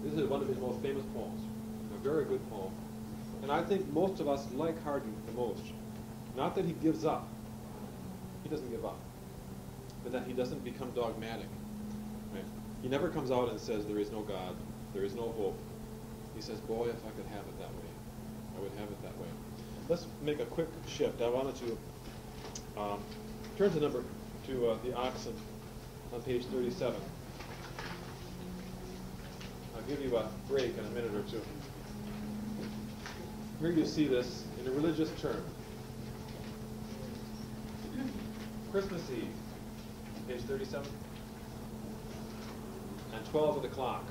This is one of his most famous poems. A very good poem. And I think most of us like Hardy the most. Not that he gives up. He doesn't give up. But that he doesn't become dogmatic. Right? He never comes out and says there is no God, there is no hope. He says, boy, if I could have it that way, I would have it that way. Let's make a quick shift. I wanted to um, turn to number to uh, the oxen on page 37. I'll give you a break in a minute or two. Here you see this in a religious term. Christmas Eve, page 37, and 12 of the clock.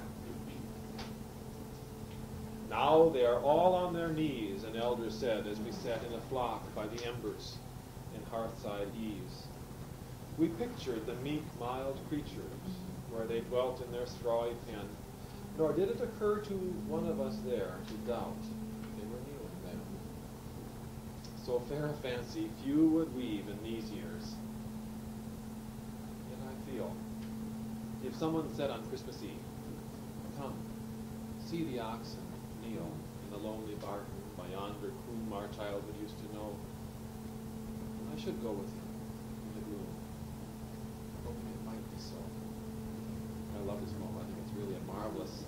Now they are all on their knees, an elder said, as we sat in a flock by the embers in hearthside ease. We pictured the meek, mild creatures where they dwelt in their strawy pen, nor did it occur to one of us there to doubt they were kneeling then. So fair a fancy few would weave in these years. Feel, if someone said on Christmas Eve, Come, see the oxen kneel in the lonely barton by yonder coombe our childhood used to know, I should go with him in the gloom, hoping it might be so. I love this poem. I think it's really a marvelous.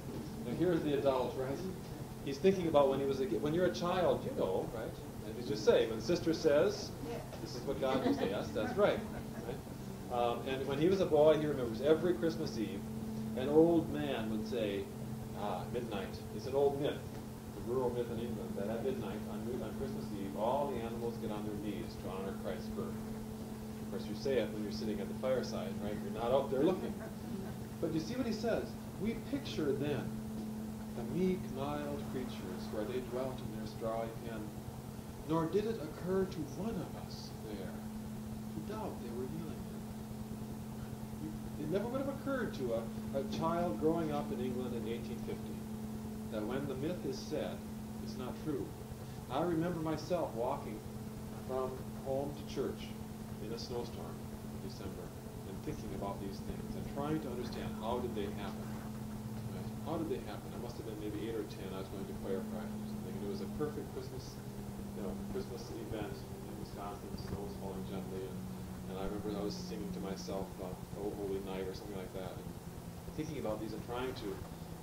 Now here's the adult, right? He's thinking about when he was a kid. when you're a child, you know, right? And you just say when sister says, "This is what God will say." That's right. Um, and when he was a boy, he remembers every Christmas Eve, an old man would say, "Ah, midnight." It's an old myth, a rural myth in England, that at midnight on, on Christmas Eve, all the animals get on their knees to honor Christ's birth. Of course, you say it when you're sitting at the fireside, right? You're not out there looking. But you see what he says? We picture then the meek, mild creatures where they dwelt in their strawy pen, nor did it occur to one of us there to doubt they were kneeling there. It never would have occurred to a, a child growing up in England in 1850 that when the myth is said, it's not true. I remember myself walking from home to church in a snowstorm in December and thinking about these things and trying to understand how did they happen. How did they happen? I must have been maybe eight or ten. I was going to choir practice and it was a perfect Christmas, you know, Christmas event in Wisconsin. The snow was falling gently, and, and I remember I was singing to myself about "Oh Holy Night" or something like that, and thinking about these and trying to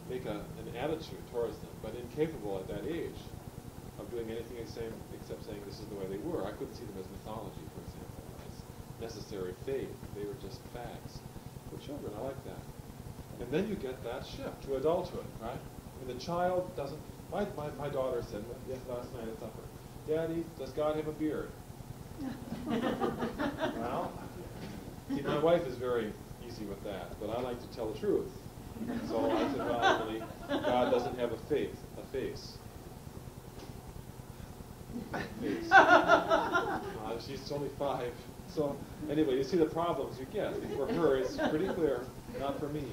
make a, an attitude towards them, but incapable at that age of doing anything except, except saying this is the way they were. I couldn't see them as mythology, for example, as necessary faith. They were just facts. For children, I like that. And then you get that shift to adulthood, right? And the child doesn't. My, my, my daughter said last night at supper, Daddy, does God have a beard? well, See, my wife is very easy with that, but I like to tell the truth. So I said, well, Emily, God doesn't have a faith, a face. face. Uh, she's only five. So anyway, you see the problems you get. For her, it's pretty clear, not for me.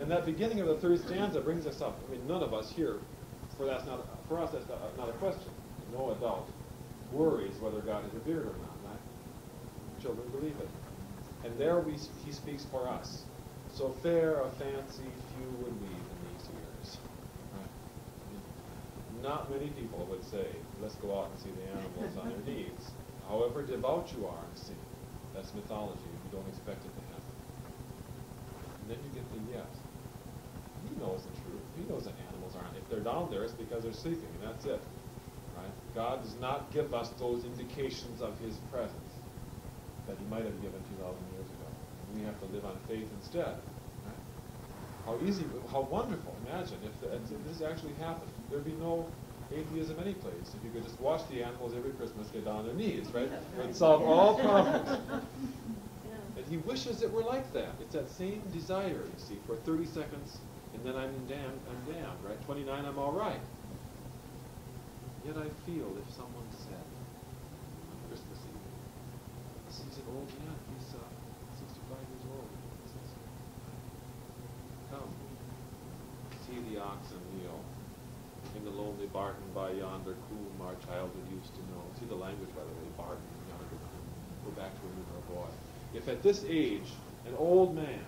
And that beginning of the third stanza brings us up. I mean, none of us here, for that's not for us, that's not, not a question. No adult worries whether God a beard or not. Children believe it. And there we, he speaks for us. So fair a fancy few would weave in these years. Not many people would say, let's go out and see the animals on their knees. However devout you are in seeing, that's mythology you don't expect it to happen. And then you get the yes. He knows the truth. He knows that animals aren't. If they're down there, it's because they're sleeping, and that's it. Right? God does not give us those indications of his presence that he might have given 2,000 years ago. We have to live on faith instead. Right? How easy, how wonderful. Imagine if, the, if this actually happened. There'd be no atheism any place. If you could just watch the animals every Christmas get down on their knees, right? It would solve all problems. And he wishes it were like that. It's that same desire, you see, for 30 seconds, and then I'm damned, I'm damned, right? 29, I'm all right. Yet I feel if someone said on Christmas Eve, he's an old man, he's uh, 65 years old. Come, see the oxen kneel in the lonely barton by yonder coombe our childhood used to know. See the language, by the way, barton, yonder coombe. Go back to when you were a boy. If at this age, an old man,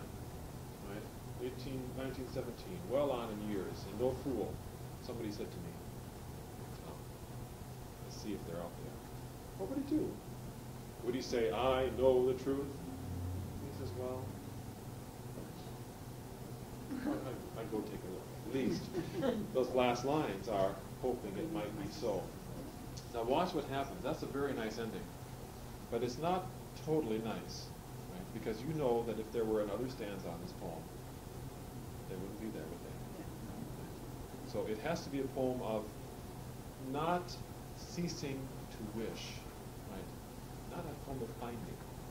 right, 18, 19, 17, well on in years, and no fool, somebody said to me, "Come, let's see if they're out there. What would he do? Would he say, I know the truth? He says, well, I, I go take a look. At least those last lines are hoping it might be so. Now watch what happens. That's a very nice ending. But it's not totally nice, right? Because you know that if there were another stanza on this poem, they wouldn't be there, would they? So it has to be a poem of not ceasing to wish? Not a poem of finding,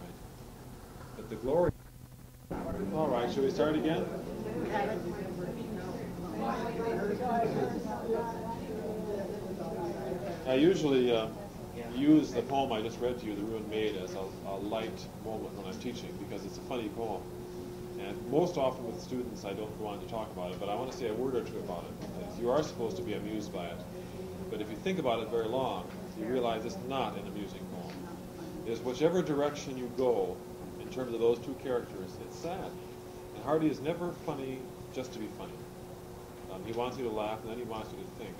right? But the glory. All right, should we start again? I usually uh, use the poem I just read to you, The Ruined Maid, as a, a light moment when I'm teaching because it's a funny poem. And most often with students, I don't go on to talk about it, but I want to say a word or two about it. You are supposed to be amused by it. But if you think about it very long, you realize it's not an amusing poem. Is whichever direction you go in terms of those two characters, it's sad. And Hardy is never funny just to be funny. Um, he wants you to laugh, and then he wants you to think.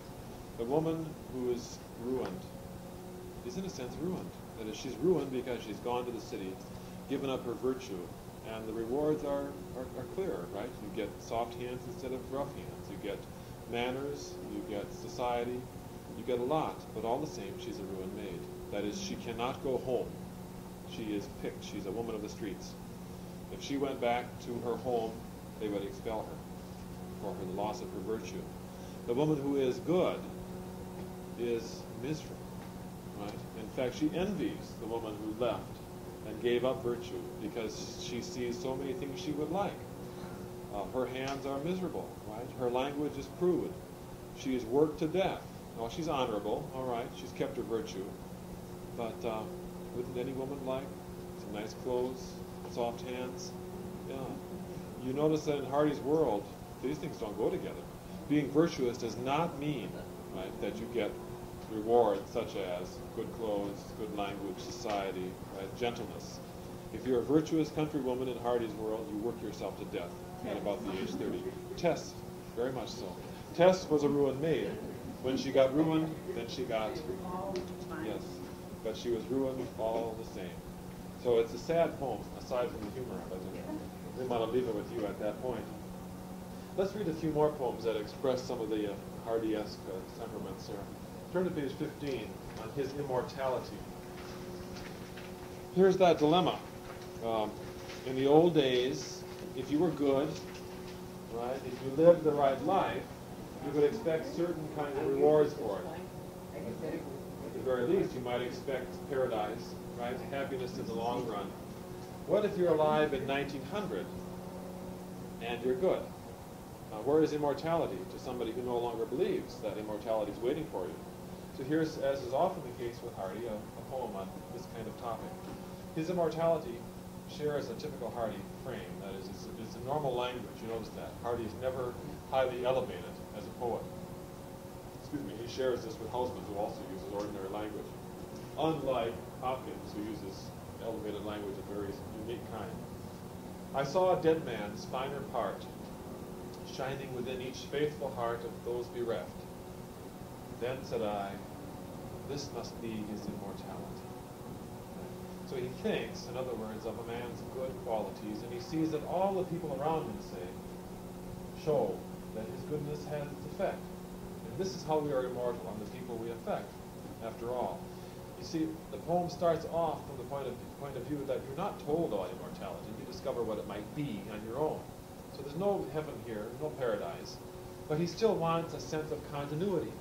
The woman who is ruined is in a sense ruined. That is, she's ruined because she's gone to the city, given up her virtue, and the rewards are, are, are clear, right? You get soft hands instead of rough hands. You get manners, you get society, you get a lot, but all the same, she's a ruined maid. That is, she cannot go home. She is picked. She's a woman of the streets. If she went back to her home, they would expel her for her loss of her virtue. The woman who is good is miserable, right? In fact, she envies the woman who left and gave up virtue because she sees so many things she would like. Uh, her hands are miserable, right? Her language is crude. She is worked to death. Well, she's honorable, all right. She's kept her virtue. But uh, wouldn't any woman like some nice clothes, soft hands? Yeah. You notice that in Hardy's world, these things don't go together. Being virtuous does not mean, right, that you get rewards such as good clothes, good language, society, right, gentleness. If you're a virtuous countrywoman in Hardy's world, you work yourself to death at about the age 30. Tess, very much so. Tess was a ruined maid. When she got ruined, then she got, yes, but she was ruined all the same. So it's a sad poem, aside from the humor of it. We want to leave it with you at that point. Let's read a few more poems that express some of the uh, Hardy-esque uh, temperaments here. Turn to page 15 on his immortality. Here's that dilemma. Um, in the old days, if you were good, right, if you lived the right life, you could expect certain kinds of rewards for it. Very least, you might expect paradise, right, happiness in the long run. What if you're alive in 1900 and you're good? Uh, where is immortality to somebody who no longer believes that immortality is waiting for you? So here's, as is often the case with Hardy, a, a poem on this kind of topic. His immortality shares a typical Hardy frame. That is, it's, it's a normal language. You notice that. Hardy is never highly elevated as a poet. Excuse me. He shares this with Housman, who also uses ordinary language. Unlike Hopkins, who uses elevated language of very unique kind. I saw a dead man's finer part shining within each faithful heart of those bereft. Then said I, this must be his immortality. So he thinks, in other words, of a man's good qualities, and he sees that all the people around him say, show that his goodness has its effect. And this is how we are immortal, on the people we affect, after all. You see, the poem starts off from the point of, point of view that you're not told about immortality. You discover what it might be on your own. So there's no heaven here, no paradise. But he still wants a sense of continuity.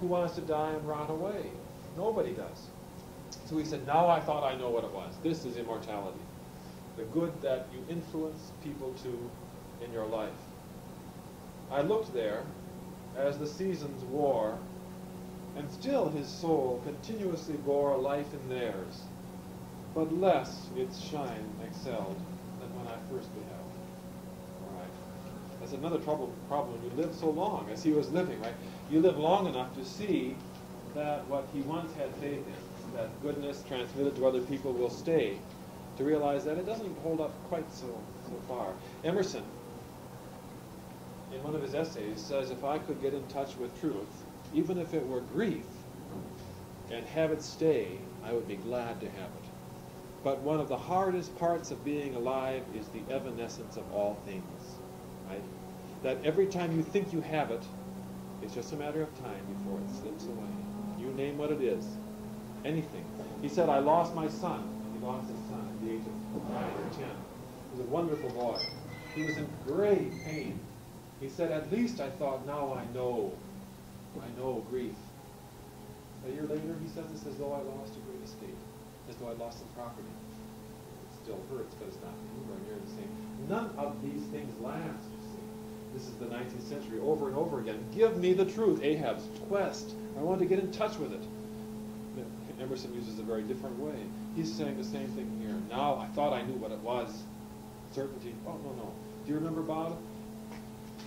Who wants to die and rot away? Nobody does. So he said, now I thought I know what it was. This is immortality. The good that you influence people to in your life. I looked there as the seasons wore, and still his soul continuously bore a life in theirs, but less its shine excelled than when I first beheld. All right. That's another trouble, problem you live so long as he was living, right? You live long enough to see that what he once had faith in, that goodness transmitted to other people will stay, to realize that it doesn't hold up quite so, so far. Emerson, in one of his essays, says, if I could get in touch with truth, even if it were grief, and have it stay, I would be glad to have it. But one of the hardest parts of being alive is the evanescence of all things, right? That every time you think you have it, it's just a matter of time before it slips away. You name what it is, anything. He said, I lost my son, he lost his son at the age of nine or ten. He was a wonderful boy. He was in great pain. He said, at least I thought, now I know. I know grief. A year later, he says it's as though I lost a great estate, as though I lost some property. It still hurts, but it's not anywhere near the same. None of these things last, you see. This is the 19th century over and over again. Give me the truth, Ahab's quest. I want to get in touch with it. Emerson uses a very different way. He's saying the same thing here. Now I thought I knew what it was. Certainty. Oh, no, no. Do you remember Bob?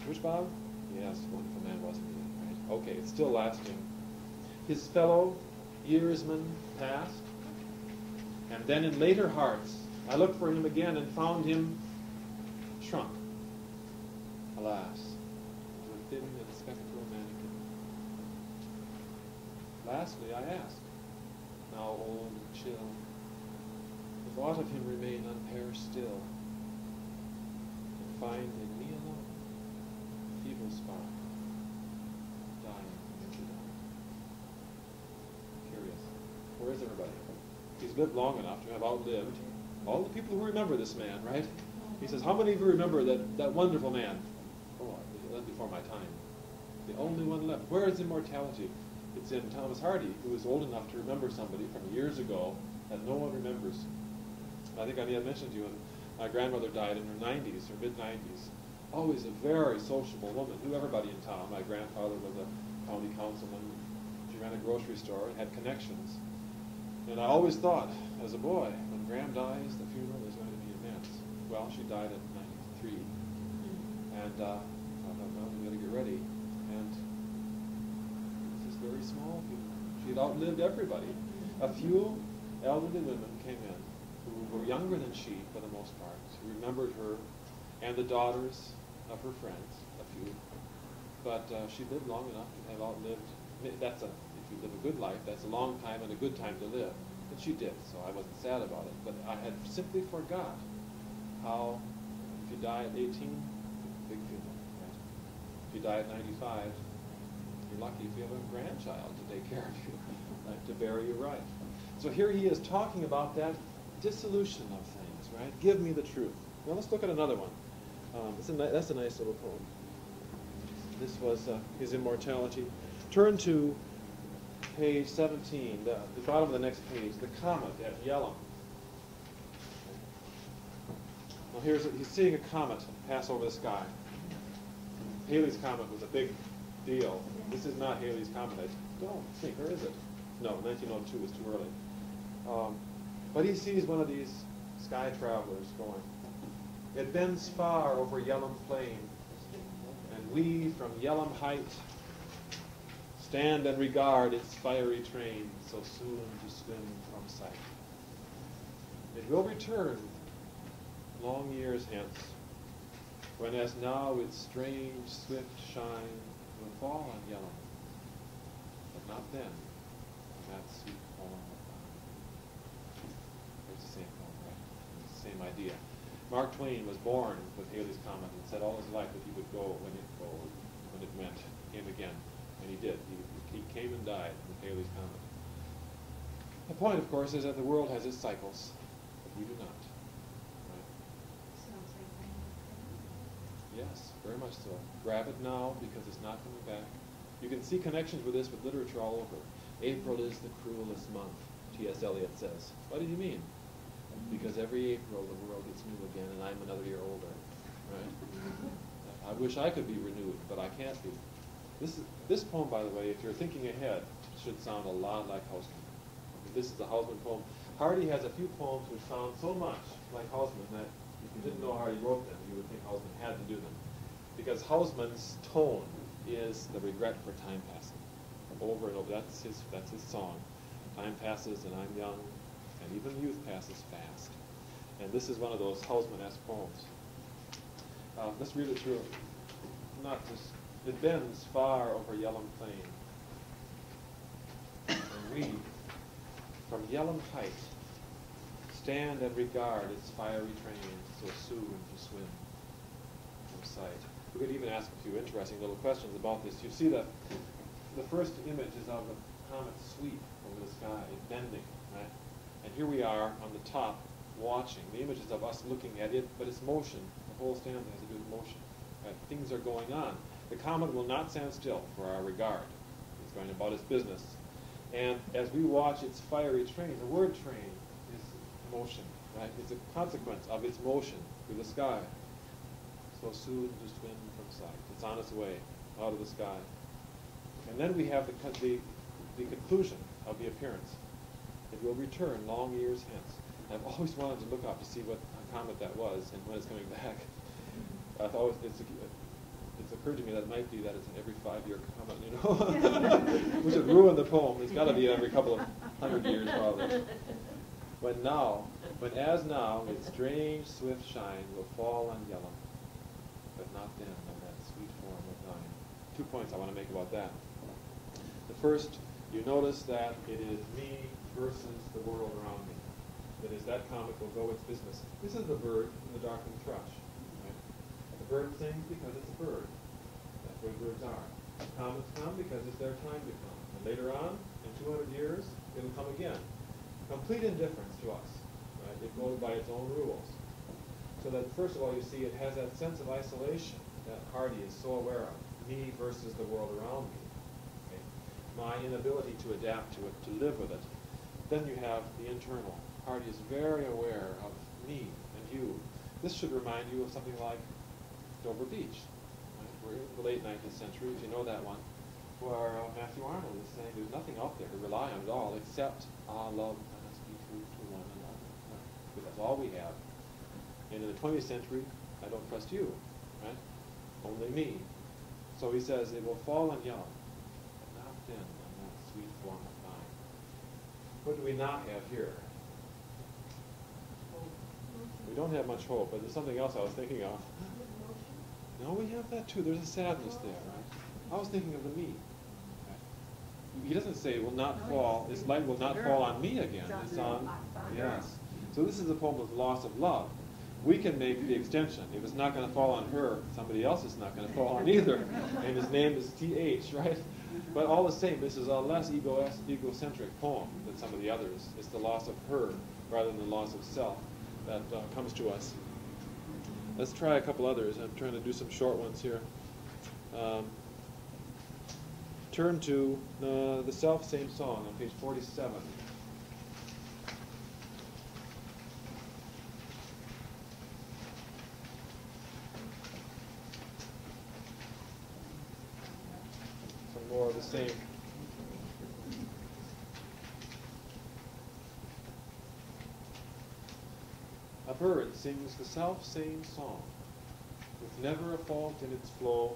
Which Bob? Yes, wonderful man, wasn't he? Okay, it's still lasting. His fellow yearsmen passed, and then in later hearts, I looked for him again and found him shrunk. Alas, a thin and spectral mannequin. Lastly, I asked, now old and chill, if aught of him remain unperished still, and find in me alone a feeble spark, dying into dawn. Curious. Where is everybody? He's lived long enough to have outlived all the people who remember this man, right? He says, how many of you remember that, that wonderful man? Oh, lived before my time. The only one left. Where is immortality? It's in Thomas Hardy, who is old enough to remember somebody from years ago that no one remembers. I think I may have mentioned to you, my grandmother died in her 90s, her mid-90s. Always a very sociable woman, knew everybody in town. My grandfather was a county councilman. She ran a grocery store and had connections. And I always thought, as a boy, when Graham dies, the funeral is going to be immense. Well, she died at 93. And uh, I thought, well, we got to get ready. And this very small funeral. She had outlived everybody. A few elderly women came in who were younger than she, for the most part, who remembered her and the daughters of her friends, a few. But uh, she lived long enough to have outlived. That's a you live a good life, that's a long time and a good time to live. And she did, so I wasn't sad about it. But I had simply forgot how, if you die at 18, big funeral, right? If you die at 95, you're lucky if you have a grandchild to take care of you, right, to bury you right. So here he is talking about that dissolution of things, right? Give me the truth. Now let's look at another one. Um, a that's a nice little poem. This was uh, his immortality. Turn to page 17, the, the bottom of the next page, the comet at Yell'ham. Well, here's a, he's seeing a comet pass over the sky. Halley's comet was a big deal. This is not Halley's comet, I don't think, or is it? No, 1902 is too early. Um, but he sees one of these sky travelers going. It bends far over Yell'ham plain, and we from Yell'ham height stand and regard its fiery train, so soon to swim from sight. It will return long years hence, when as now its strange, swift shine will fall on Yell'ham, but not then, in that sweet thine. It's the same poem, right? It's the same idea. Mark Twain was born with Halley's Comet and said all his life that he would go when it when it came again. And he did. He, he came and died with Halley's Comet. The point, of course, is that the world has its cycles, but we do not. Right? Sounds like rain. Yes, very much so. Grab it now because it's not coming back. You can see connections with this with literature all over. April is the cruelest month, T.S. Eliot says. What do you mean? Because every April the world gets new again and I'm another year older. Right? I wish I could be renewed, but I can't be. This, is, this poem, by the way, if you're thinking ahead, should sound a lot like Housman. This is a Housman poem. Hardy has a few poems which sound so much like Housman that if you didn't know Hardy wrote them, you would think Housman had to do them. Because Housman's tone is the regret for time passing. Over and over. That's his, that's his song. Time passes and I'm young, and even youth passes fast. And this is one of those Hausman-esque poems. Uh, let's read it through. Not just, it bends far over Yell'ham plain. And we, from Yell'ham height, stand and regard its fiery train, so soon to swim from sight. We could even ask a few interesting little questions about this. You see that the first image is of the comet sweep over the sky, bending, right? And here we are on the top watching. The image is of us looking at it, but it's motion. The whole stanza has to do with motion. Right? Things are going on. The comet will not stand still for our regard. It's going about its business. And as we watch its fiery train, the word train is motion, right? It's a consequence of its motion through the sky. So soon swim from sight. It's on its way out of the sky. And then we have the, the, the conclusion of the appearance. It will return long years hence. I've always wanted to look up to see what comet that was and when it's coming back. I've always, it's, it's occurred to me that might be that it's an every five-year comet, you know, which would ruin the poem. It's got to be every couple of hundred years probably. When now, when as now, its strange swift shine will fall on Yell'ham, but not then on that sweet form of thine. Two points I want to make about that. The first, you notice that it is me versus the world around me. That is, that comet will go its business. This is the bird and the darkening thrush. The bird sings because it's a bird. Birds are. Comets come because it's their time to come. And later on, in 200 years, it'll come again. Complete indifference to us. Right? It goes by its own rules. So that first of all, you see it has that sense of isolation that Hardy is so aware of. Me versus the world around me. Okay? My inability to adapt to it, to live with it. Then you have the internal. Hardy is very aware of me and you. This should remind you of something like Dover Beach. The late 19th century, if you know that one, where uh, Matthew Arnold is saying there's nothing out there to rely on at all except our love and us be true to one another. Because that's all we have. And in the 20th century, I don't trust you, right? Only me. So he says, it will fall on Yell'ham, but not then on that sweet form of mine. What do we not have here? We don't have much hope, but there's something else I was thinking of. No, we have that too. There's a sadness there, right? I was thinking of the me. Right? He doesn't say it will not fall, this light will not fall on me again. It's on, yes. So this is a poem of loss of love. We can make the extension. If it's not going to fall on her, somebody else is not going to fall on either. And his name is T.H., right? But all the same, this is a less ego egocentric poem than some of the others. It's the loss of her rather than the loss of self that uh, comes to us. Let's try a couple others. I'm trying to do some short ones here. Um, turn to uh, the self same song on page 47. Some more of the same. Bird sings the self-same song, with never a fault in its flow,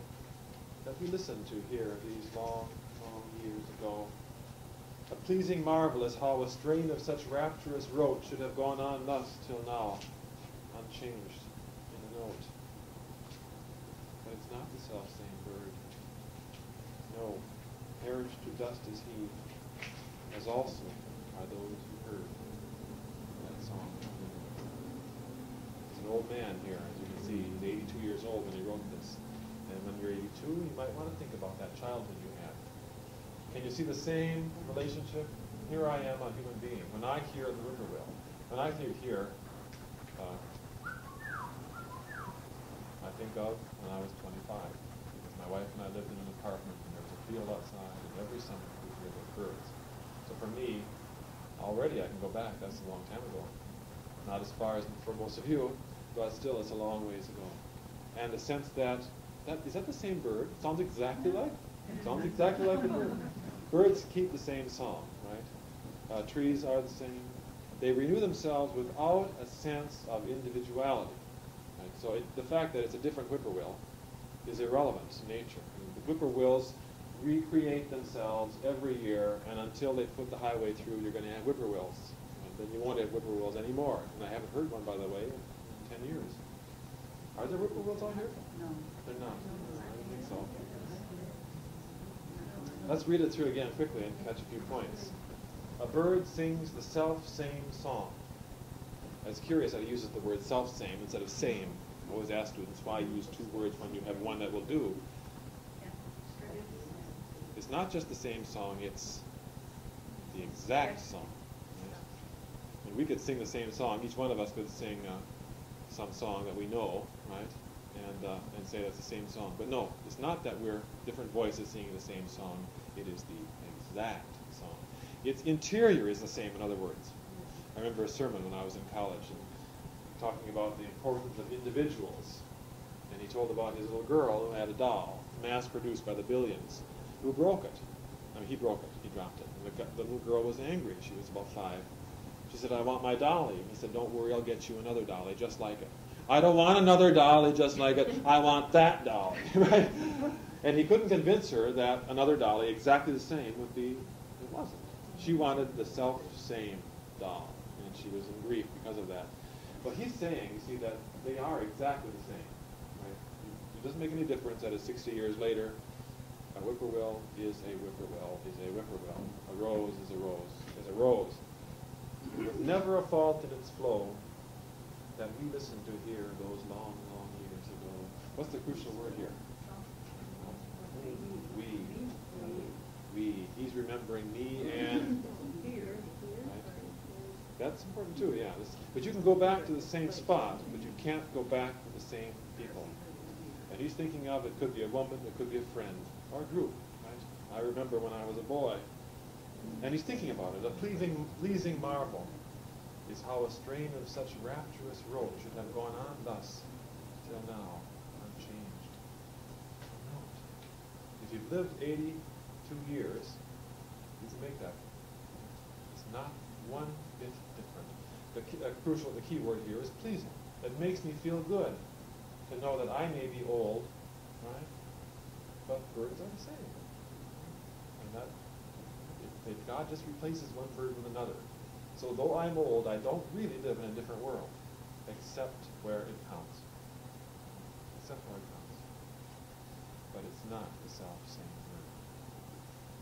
that we listened to here these long, long years ago. A pleasing marvel is how a strain of such rapturous rote should have gone on thus till now, unchanged in a note. But it's not the self-same bird. No, perished to dust is he, as also are those who heard that song. He's an old man here, as you can see. He's 82 years old when he wrote this. And when you're 82, you might want to think about that childhood you had. Can you see the same relationship? Here I am, a human being. When I hear the whippoorwill, when I hear here, uh, I think of when I was 25. Because my wife and I lived in an apartment, and there was a field outside, and every summer we hear those birds. So for me, already I can go back. That's a long time ago. Not as far as for most of you, but still it's a long ways ago. And the sense that, that is that the same bird? Sounds exactly like? Sounds exactly like a bird. Birds keep the same song, right? Uh, trees are the same. They renew themselves without a sense of individuality. Right? So it, the fact that it's a different whippoorwill is irrelevant to nature. The whippoorwills recreate themselves every year, and until they put the highway through, you're going to have whippoorwills. And then you won't have whippoorwills anymore. And I haven't heard one, by the way, in 10 years. Are there whippoorwills out here? No. They're not. I don't think so. Let's read it through again quickly and catch a few points. A bird sings the self-same song. It's curious that he uses the word self-same instead of same. I always ask students why use two words when you have one that will do. It's not just the same song, it's the exact song. right? I mean, we could sing the same song. Each one of us could sing uh, some song that we know, right? And, uh, and say that's the same song. But no, it's not that we're different voices singing the same song. It is the exact song. Its interior is the same, in other words. I remember a sermon when I was in college and talking about the importance of individuals. And he told about his little girl who had a doll, mass-produced by the billions, who broke it. I mean, he broke it. He dropped it. And the, the little girl was angry. She was about five. She said, I want my dolly. He said, don't worry, I'll get you another dolly just like it. I don't want another dolly just like it. I want that dolly, right? And he couldn't convince her that another dolly, exactly the same, would be, it wasn't. She wanted the self-same doll, and she was in grief because of that. But he's saying, you see, that they are exactly the same, right? It doesn't make any difference that it's 60 years later. A whippoorwill is a whippoorwill is a whippoorwill. A rose is a rose is a rose. With never a fault in its flow that we listened to here those long, long years ago. What's the crucial word here? We. We. He's remembering me and? That's important too, yeah. But you can go back to the same spot, but you can't go back to the same people. And he's thinking of it could be a woman, it could be a friend, or a group. Right? I remember when I was a boy, and he's thinking about it. A pleasing, pleasing marvel is how a strain of such rapturous rote should have gone on thus till now, unchanged. Note, if you've lived 82 years, you can make that. It's not one bit different. The key, uh, crucial, the key word here is pleasing. It makes me feel good to know that I may be old, right? But birds are the same. And that, if God just replaces one bird with another. So though I'm old, I don't really live in a different world, except where it counts. Except where it counts. But it's not the self-same bird.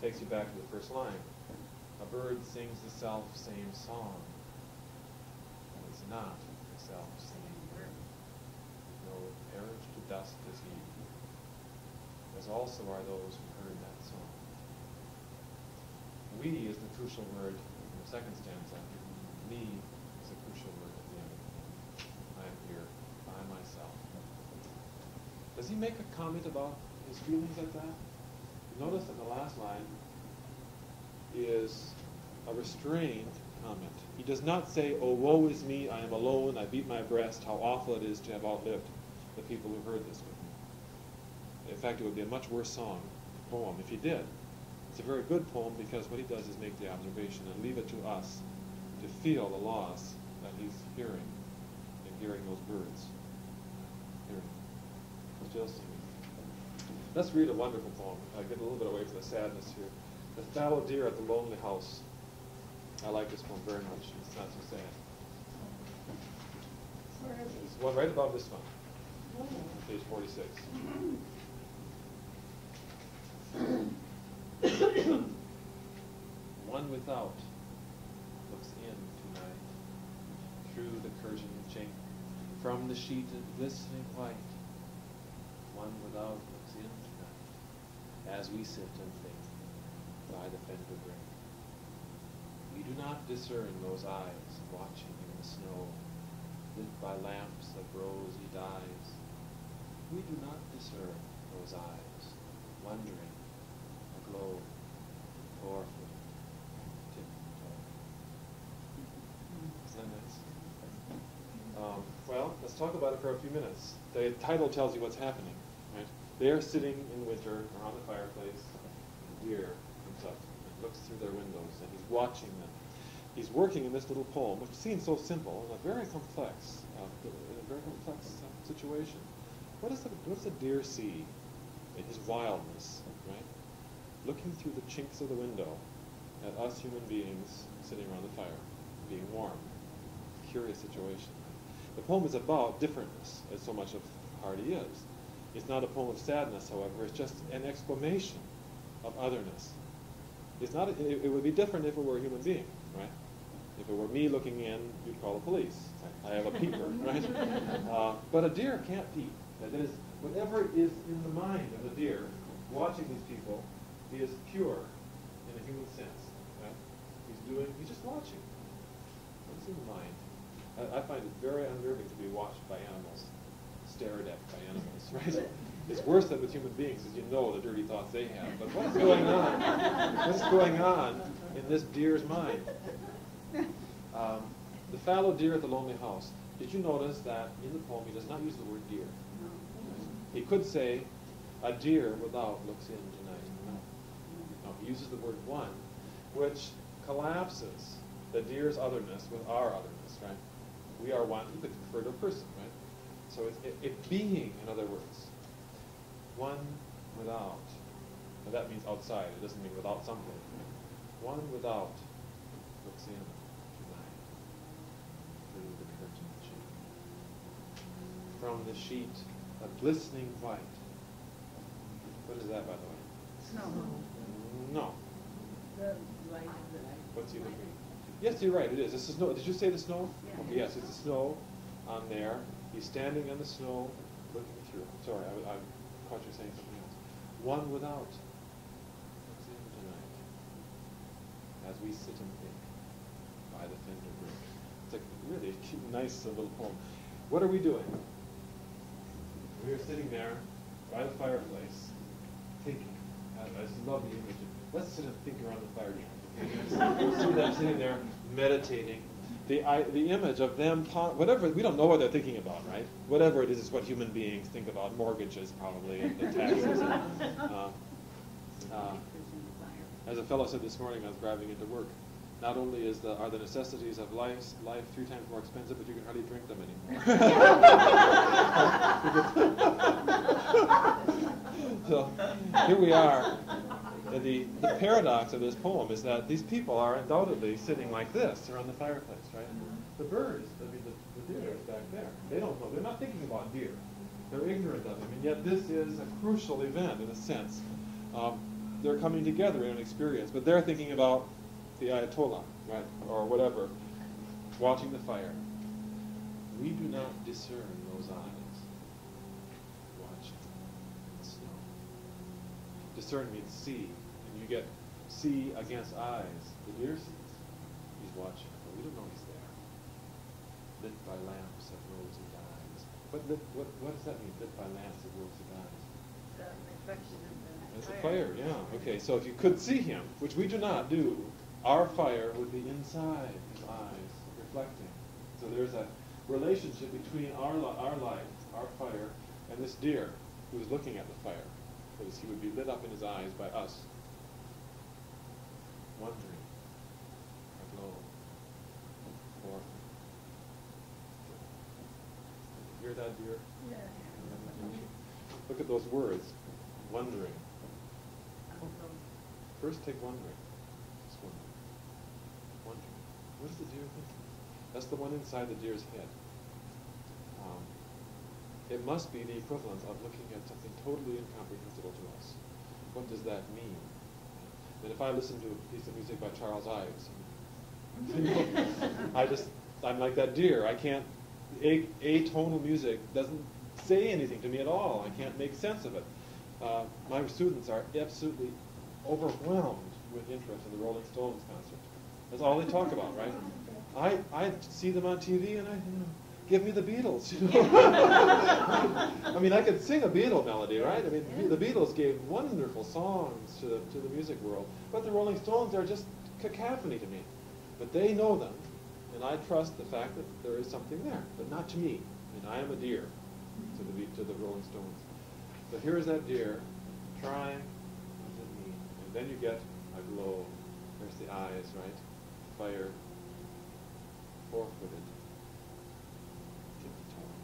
Takes you back to the first line. A bird sings the self-same song. But it's not the self-same bird. No, perish to dust is he. As also are those who heard that. We is the crucial word in the second stanza. Me is the crucial word at the end. I am here by myself. Does he make a comment about his feelings at that? Notice that the last line is a restrained comment. He does not say, Oh, woe is me, I am alone, I beat my breast, how awful it is to have outlived the people who heard this with me. In fact, it would be a much worse song, poem, if he did. It's a very good poem because what he does is make the observation and leave it to us to feel the loss that he's hearing in hearing those birds. Hearing. Let's read a wonderful poem. I get a little bit away from the sadness here. The fallow deer at the lonely house. I like this poem very much. It's not so sad. It's one right above this one, page 46. One without looks in tonight through the curtain chink from the sheet of glistening white. One without looks in tonight as we sit and think by the fender brink. We do not discern those eyes watching in the snow, lit by lamps of rosy dyes. We do not discern those eyes, wondering, Um, well, let's talk about it for a few minutes. The title tells you what's happening, right? They are sitting in winter around the fireplace. The deer comes up and looks through their windows, and he's watching them. He's working in this little poem, which seems so simple, in a very complex, uh, a very complex situation. What does the what does the deer see in his wildness, right? Looking through the chinks of the window at us human beings sitting around the fire, being warm. Curious situation. The poem is about differentness, as so much of Hardy is. It's not a poem of sadness, however. It's just an exclamation of otherness. It's not. It, it would be different if it were a human being, right? If it were me looking in, you'd call the police. I have a peeper, right? Uh, but a deer can't peep. That is, whatever is in the mind of a deer watching these people is pure in a human sense. Right? He's doing. He's just watching. What's in the mind? I, I find it very unnerving to be watched by animals, stared at by animals, right? It's worse than with human beings, as you know the dirty thoughts they have. But what's going on? What's going on in this deer's mind? Um, the fallow deer at the lonely house. Did you notice that in the poem he does not use the word deer? He could say, a deer without looks in he uses the word one, which collapses the deer's otherness with our otherness, right? We are one. To a person, right? So it's it, it being, in other words, one without. Now that means outside. It doesn't mean without something. Right? One without looks in through the curtain. From the sheet of glistening white. What is that, by the way? Snow. No. The light of the night. What's he looking? Yes, you're right. It is. It's the snow. Did you say the snow? Yeah. Okay, yes, it's the snow on there. He's standing in the snow, looking through. Sorry, I, I caught you saying something else. One without. Tonight, as we sit and think by the fender. It's a really cute, nice little poem. What are we doing? We are sitting there by the fireplace, thinking. I, I just love the image. of- Let's sit and think around the fire. See them sitting there meditating. The, I, the image of them, whatever, we don't know what they're thinking about, right? Whatever it is, is what human beings think about. Mortgages, probably, and, and taxes. and, uh, uh, as a fellow said this morning, I was driving into work. Not only is the, are the necessities of life, life three times more expensive, but you can hardly drink them anymore. so here we are. And the, the paradox of this poem is that these people are undoubtedly sitting like this around the fireplace, right? The birds, I mean, the, the deer is back there. They don't know. They're not thinking about deer. They're ignorant of them. And yet this is a crucial event in a sense. Um, they're coming together in an experience, but they're thinking about the Ayatollah, right, or whatever, watching the fire. We do not discern those eyes watching the snow. Discern means see, and you get see against eyes. The deer sees. He's watching, but we don't know he's there. Lit by lamps of rosy dyes. What, lit, what, what does that mean, lit by lamps of rosy dyes? The reflection of the It's a fire, yeah. Okay, so if you could see him, which we do not do, our fire would be inside his eyes, reflecting. So there's a relationship between our, our life, our fire, and this deer who is looking at the fire. Because he would be lit up in his eyes by us. wondering, aglow, oh, forth. Hear that, dear? Yeah. Look at those words, wondering. Uh-huh. First take wondering. Just wondering. Wondering. What is the deer thinking? That's the one inside the deer's head. It must be the equivalent of looking at something totally incomprehensible to us. What does that mean? And if I listen to a piece of music by Charles Ives, I just, I'm like that deer. I can't, a, atonal music doesn't say anything to me at all. I can't make sense of it. Uh, my students are absolutely overwhelmed with interest in the Rolling Stones concert. That's all they talk about, right? I, I see them on TV and I, you know, give me the Beatles. You know? I mean, I could sing a Beatle melody, right? I mean, the Beatles gave wonderful songs to the, to the music world, but the Rolling Stones are just cacophony to me. But they know them, and I trust the fact that there is something there, but not to me. I mean, I am a deer to the, to the Rolling Stones. So here is that deer trying? And then you get a glow. There's the eyes, right? Fire. Four-footed.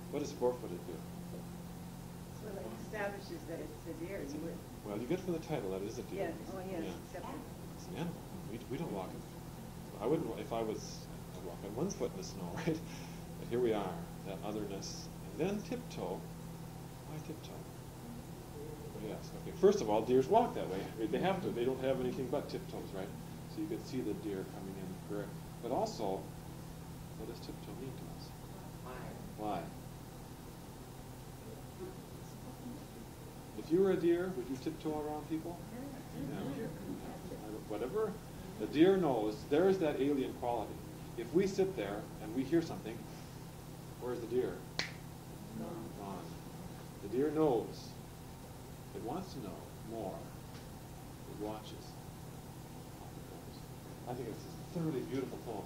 Tiptoe. What does four-footed do? So it establishes that it's a deer, you would, Well, you get from the title that it is a deer. yes, oh, yes, Yeah. except It's an animal. We, we don't walk it. I wouldn't, wa- if I was, I'd walk on one foot in the snow, right? But here we are, that otherness. And then tiptoe. Why tiptoe? Well, yes, okay. First of all, deers walk that way. I mean, they have to. They don't have anything but tiptoes, right? So you can see the deer coming in. Correct. But also, what does tiptoe mean to us? Why? Why? If you were a deer, would you tiptoe around people? Yeah. Whatever the deer knows, there is that alien quality. If we sit there and we hear something, where's the deer? Gone. The deer knows. It wants to know more. It watches. I think it's a thoroughly beautiful poem.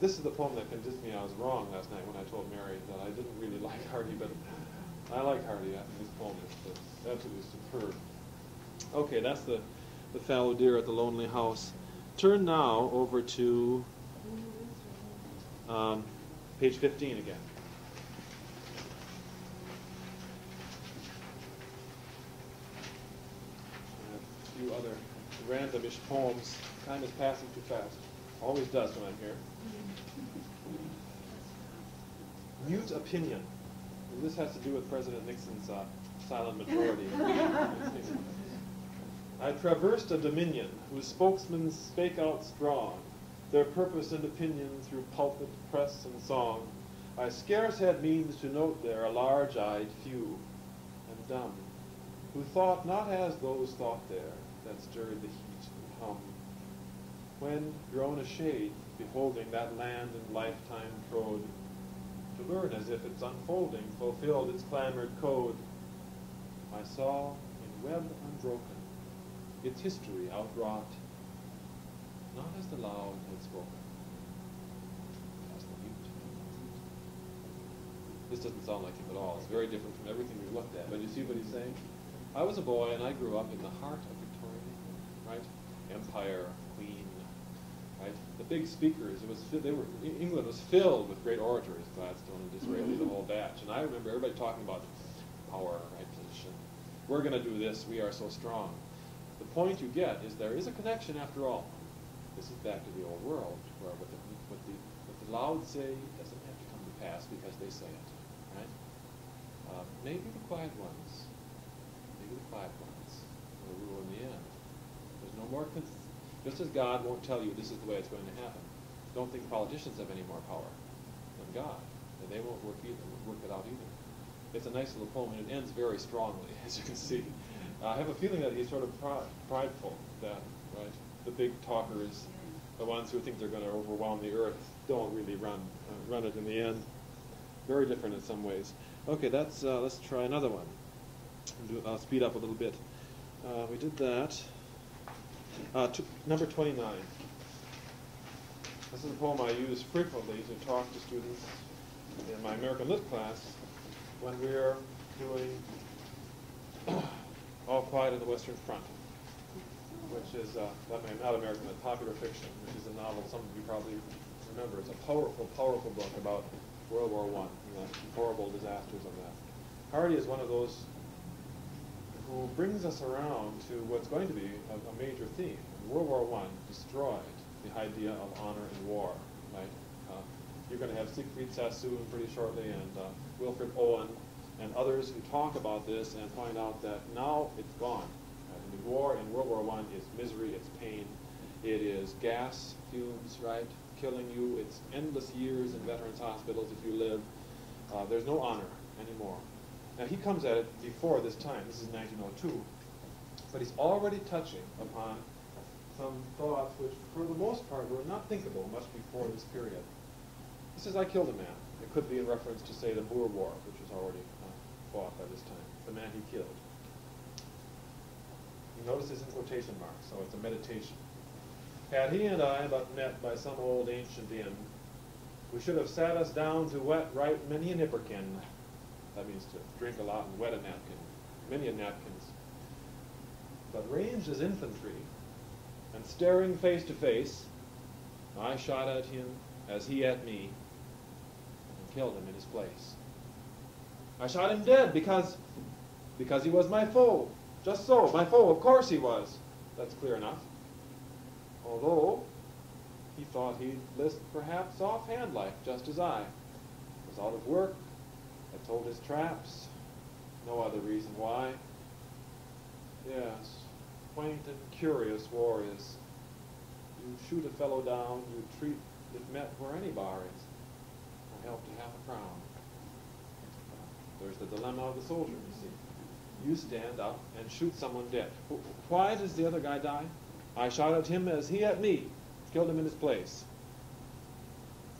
This is the poem that convinced me I was wrong last night when I told Mary that I didn't really like Hardy, but I like Hardy. This poem is, is absolutely superb. Okay, that's the, the fallow deer at the lonely house. Turn now over to um, page 15 again. a few other randomish poems. Time is passing too fast. Always does when I'm here. Mute opinion. And this has to do with President Nixon's uh, silent majority. I traversed a dominion whose spokesmen spake out strong, their purpose and opinion through pulpit, press, and song. I scarce had means to note there a large-eyed few and dumb, who thought not as those thought there that stirred the heat and hum. When, grown a shade, beholding that land and lifetime trode, to learn as if its unfolding fulfilled its clamored code, I saw in web unbroken its history outwrought, not as the loud had spoken, but as the mute. This doesn't sound like him at all. It's very different from everything we've looked at. But you see what he's saying? I was a boy and I grew up in the heart of Victorian England, right? Empire, right? The big speakers. It was they were England was filled with great orators, Gladstone and Disraeli, the whole batch. And I remember everybody talking about power, right position. We're going to do this. We are so strong. The point you get is there is a connection after all. This is back to the old world, where what the, what the, what the loud say doesn't have to come to pass because they say it, right? Uh, maybe the quiet ones, maybe the quiet ones will rule in the end. There's no more, just as God won't tell you this is the way it's going to happen. Don't think politicians have any more power than God, and they won't work either, work it out either. It's a nice little poem, and it ends very strongly, as you can see. Uh, I have a feeling that he's sort of pri- prideful, that, right, the big talkers, the ones who think they're going to overwhelm the earth, don't really run, uh, run it in the end. Very different in some ways. Okay, that's, uh, let's try another one. I'll speed up a little bit. Uh, we did that. Uh, number 29. This is a poem I use frequently to talk to students in my American Lit class when we're doing All Quiet on the Western Front. which is, uh, not American, but popular fiction, which is a novel some of you probably remember. It's a powerful, powerful book about World War One and the horrible disasters of that. Hardy is one of those who brings us around to what's going to be a, a major theme. World War One destroyed the idea of honor in war, right? Uh, you're going to have Siegfried Sassoon pretty shortly, and uh, Wilfred Owen, and others who talk about this and point out that now it's gone. Right? And the war in World War One is misery, it's pain, it is gas fumes, right, killing you. It's endless years in veterans hospitals if you live. Uh, there's no honor anymore. Now he comes at it before this time. This is 1902, but he's already touching upon some thoughts which, for the most part, were not thinkable much before this period. He says, "I killed a man." It could be in reference to, say, the Boer War, which was already uh, fought by this time. The man he killed. You notice it's in quotation marks, so it's a meditation. Had he and I but met by some old ancient inn, we should have sat us down to wet right many a nipperkin. That means to drink a lot and wet a napkin, many a napkins. But ranged as infantry, and staring face to face, I shot at him as he at me, and killed him in his place. I shot him dead because, because he was my foe. Just so, my foe, of course he was. That's clear enough. Although, he thought he'd list perhaps offhand-like, just as I. Was out of work, told his traps, no other reason why. Yes, quaint and curious war is. You shoot a fellow down, you treat if met where any bar is, or help to half a crown. There's the dilemma of the soldier, you see. You stand up and shoot someone dead. Wh- Why does the other guy die? I shot at him as he at me, killed him in his place.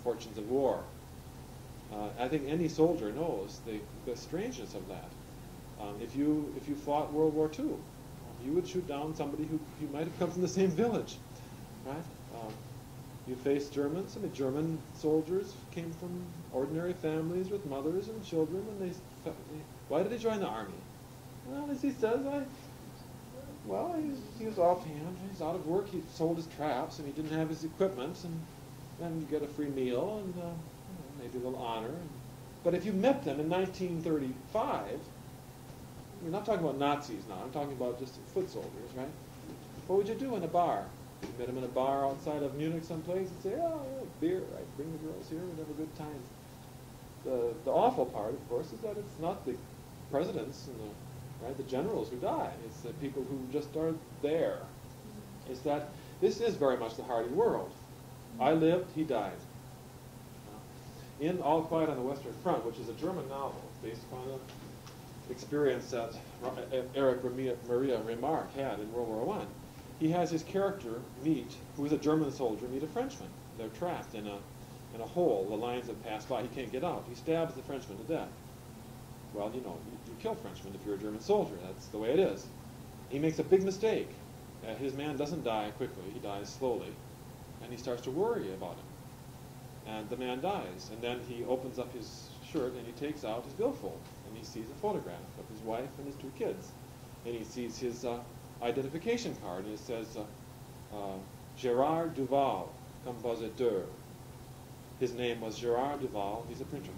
Fortunes of war. Uh, I think any soldier knows the, the strangeness of that. Um, if you if you fought World War II, you would shoot down somebody who you might have come from the same village, right? Um, you faced Germans. I mean, German soldiers came from ordinary families with mothers and children, and they. Why did they join the army? Well, as he says, I. Well, he was, he was offhand. He's out of work. He sold his traps, and he didn't have his equipment, and then you get a free meal and uh, maybe a little honor. But if you met them in 1935, we're not talking about Nazis now. I'm talking about just foot soldiers, right? What would you do in a bar? You met them in a bar outside of Munich someplace and say, oh, yeah, beer, right? Bring the girls here. We'd have a good time. The, the awful part, of course, is that it's not the presidents and the, right, the generals who die. It's the people who just are there. It's that this is very much the Hardy world. I lived, he died. In All Quiet on the Western Front, which is a German novel based upon an experience that uh, Eric Maria, Maria Remarque had in World War I. he has his character meet, who is a German soldier, meet a Frenchman. They're trapped in a in a hole. The lines have passed by. He can't get out. He stabs the Frenchman to death. Well, you know, you, you kill Frenchmen if you're a German soldier. That's the way it is. He makes a big mistake. Uh, his man doesn't die quickly. He dies slowly, and he starts to worry about him. And the man dies. And then he opens up his shirt and he takes out his billfold, and he sees a photograph of his wife and his two kids. And he sees his uh, identification card, and it says uh, uh, Gérard Duval, compositeur. His name was Gérard Duval. He's a printer.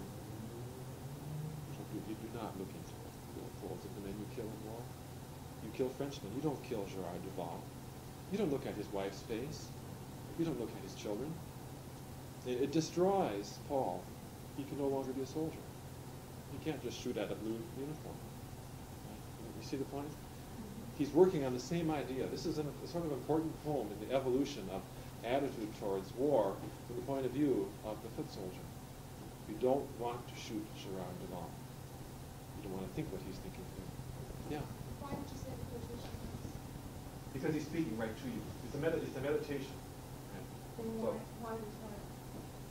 You, do not look into billfolds of the men you kill in war. You kill Frenchmen. You don't kill Gérard Duval. You don't look at his wife's face. You don't look at his children. It, it destroys Paul. He can no longer be a soldier. He can't just shoot at a blue uniform. Right? You see the point? Mm-hmm. He's working on the same idea. This is an, a sort of important poem in the evolution of attitude towards war from the point of view of the foot soldier. You don't want to shoot Gerard Duval. You don't want to think what he's thinking. Yeah. Why did you say the quotation? Because he's speaking right to you. It's a, med- it's a meditation. Right? So- why, why was that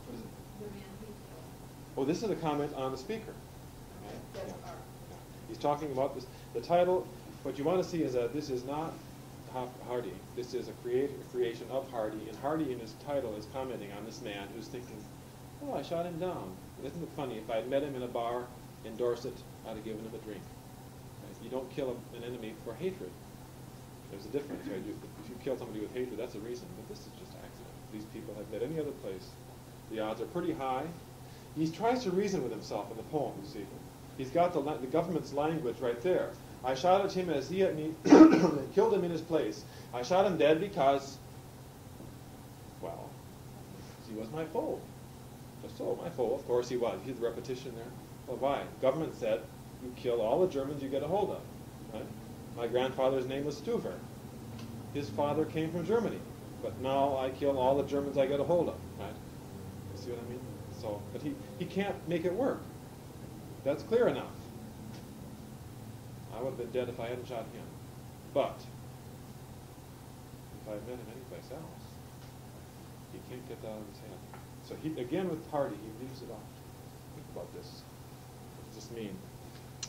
What is it? the man he killed? Oh, this is a comment on the speaker. Yeah. Yeah. He's talking about this. The title, what you want to see is that this is not Hardy. This is a create, creation of Hardy, and Hardy in his title is commenting on this man who's thinking, oh, I shot him down. Isn't it funny? If I had met him in a bar in Dorset, I'd have given him a drink. Right? You don't kill a, an enemy for hatred. There's a difference, right? You, if you kill somebody with hatred, that's a reason, but this is just accident. These people have met any other place. The odds are pretty high. He tries to reason with himself in the poem, you see. He's got the, the government's language right there. I shot at him as he at me, killed him in his place. I shot him dead because, well, he was my foe. Just so, my foe, of course he was. He's the repetition there. Well, why? Government said, you kill all the Germans you get a hold of. Right? My grandfather's name was Stuver. His father came from Germany. But now I kill all the Germans I get a hold of. Right? You see what I mean? So, but he, he can't make it work. That's clear enough. I would have been dead if I hadn't shot him. But if I met him anyplace else, he can't get that out of his head. So he again with Hardy, he leaves it off. Think about this. What does this mean?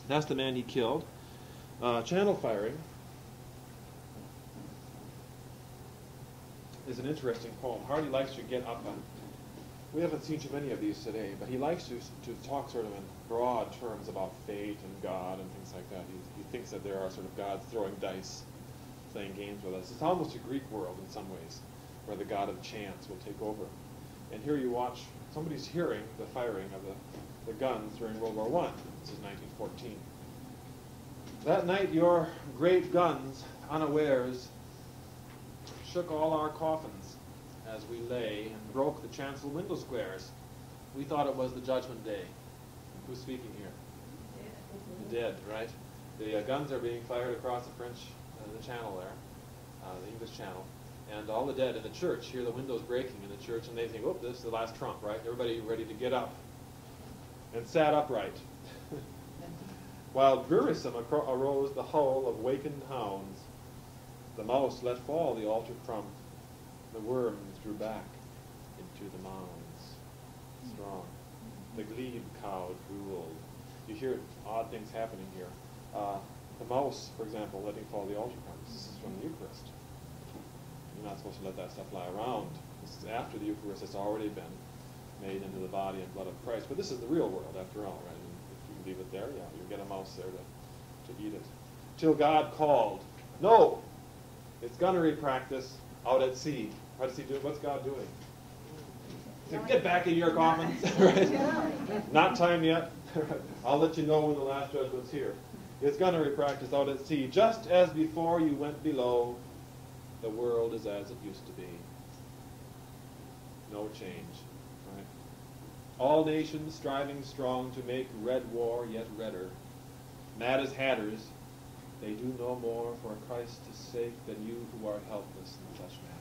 That's the man he killed. Uh, channel firing is an interesting poem. Hardy likes to get up on. We haven't seen too many of these today, but he likes to to talk sort of in broad terms about fate and God and things like that. He, he thinks that there are sort of gods throwing dice, playing games with us. It's almost a Greek world in some ways, where the god of chance will take over. And here you watch somebody's hearing the firing of the, the guns during World War One. This is 1914. That night, your great guns, unawares, shook all our coffins as we lay and broke the chancel window squares. We thought it was the judgment day. Who's speaking here? The dead, right? The uh, guns are being fired across the French, uh, the channel there, uh, the English channel, and all the dead in the church hear the windows breaking in the church, and they think, "Oh, this is the last trump, right?" Everybody ready to get up, and sat upright. While acro- arose the howl of wakened hounds, the mouse let fall the altar crumb, the worms drew back into the mounds. Strong. The glebe cow drooled. You hear odd things happening here. Uh, the mouse, for example, letting fall the altar crumbs. This is from the Eucharist. You're not supposed to let that stuff lie around. This is after the Eucharist. It's already been made into the body and blood of Christ. But this is the real world, after all, right? And if you leave it there, yeah, you get a mouse there to, to eat it. Till God called, no, it's gunnery practice out at sea. How does he do it? What's God doing? Said, Get back in your coffins. right? Not time yet. I'll let you know when the last judgment's here. It's gunnery practice out at sea. Just as before you went below, the world is as it used to be. No change. Right? All nations striving strong to make red war yet redder. Mad as hatters, they do no more for Christ's sake than you who are helpless in such matters.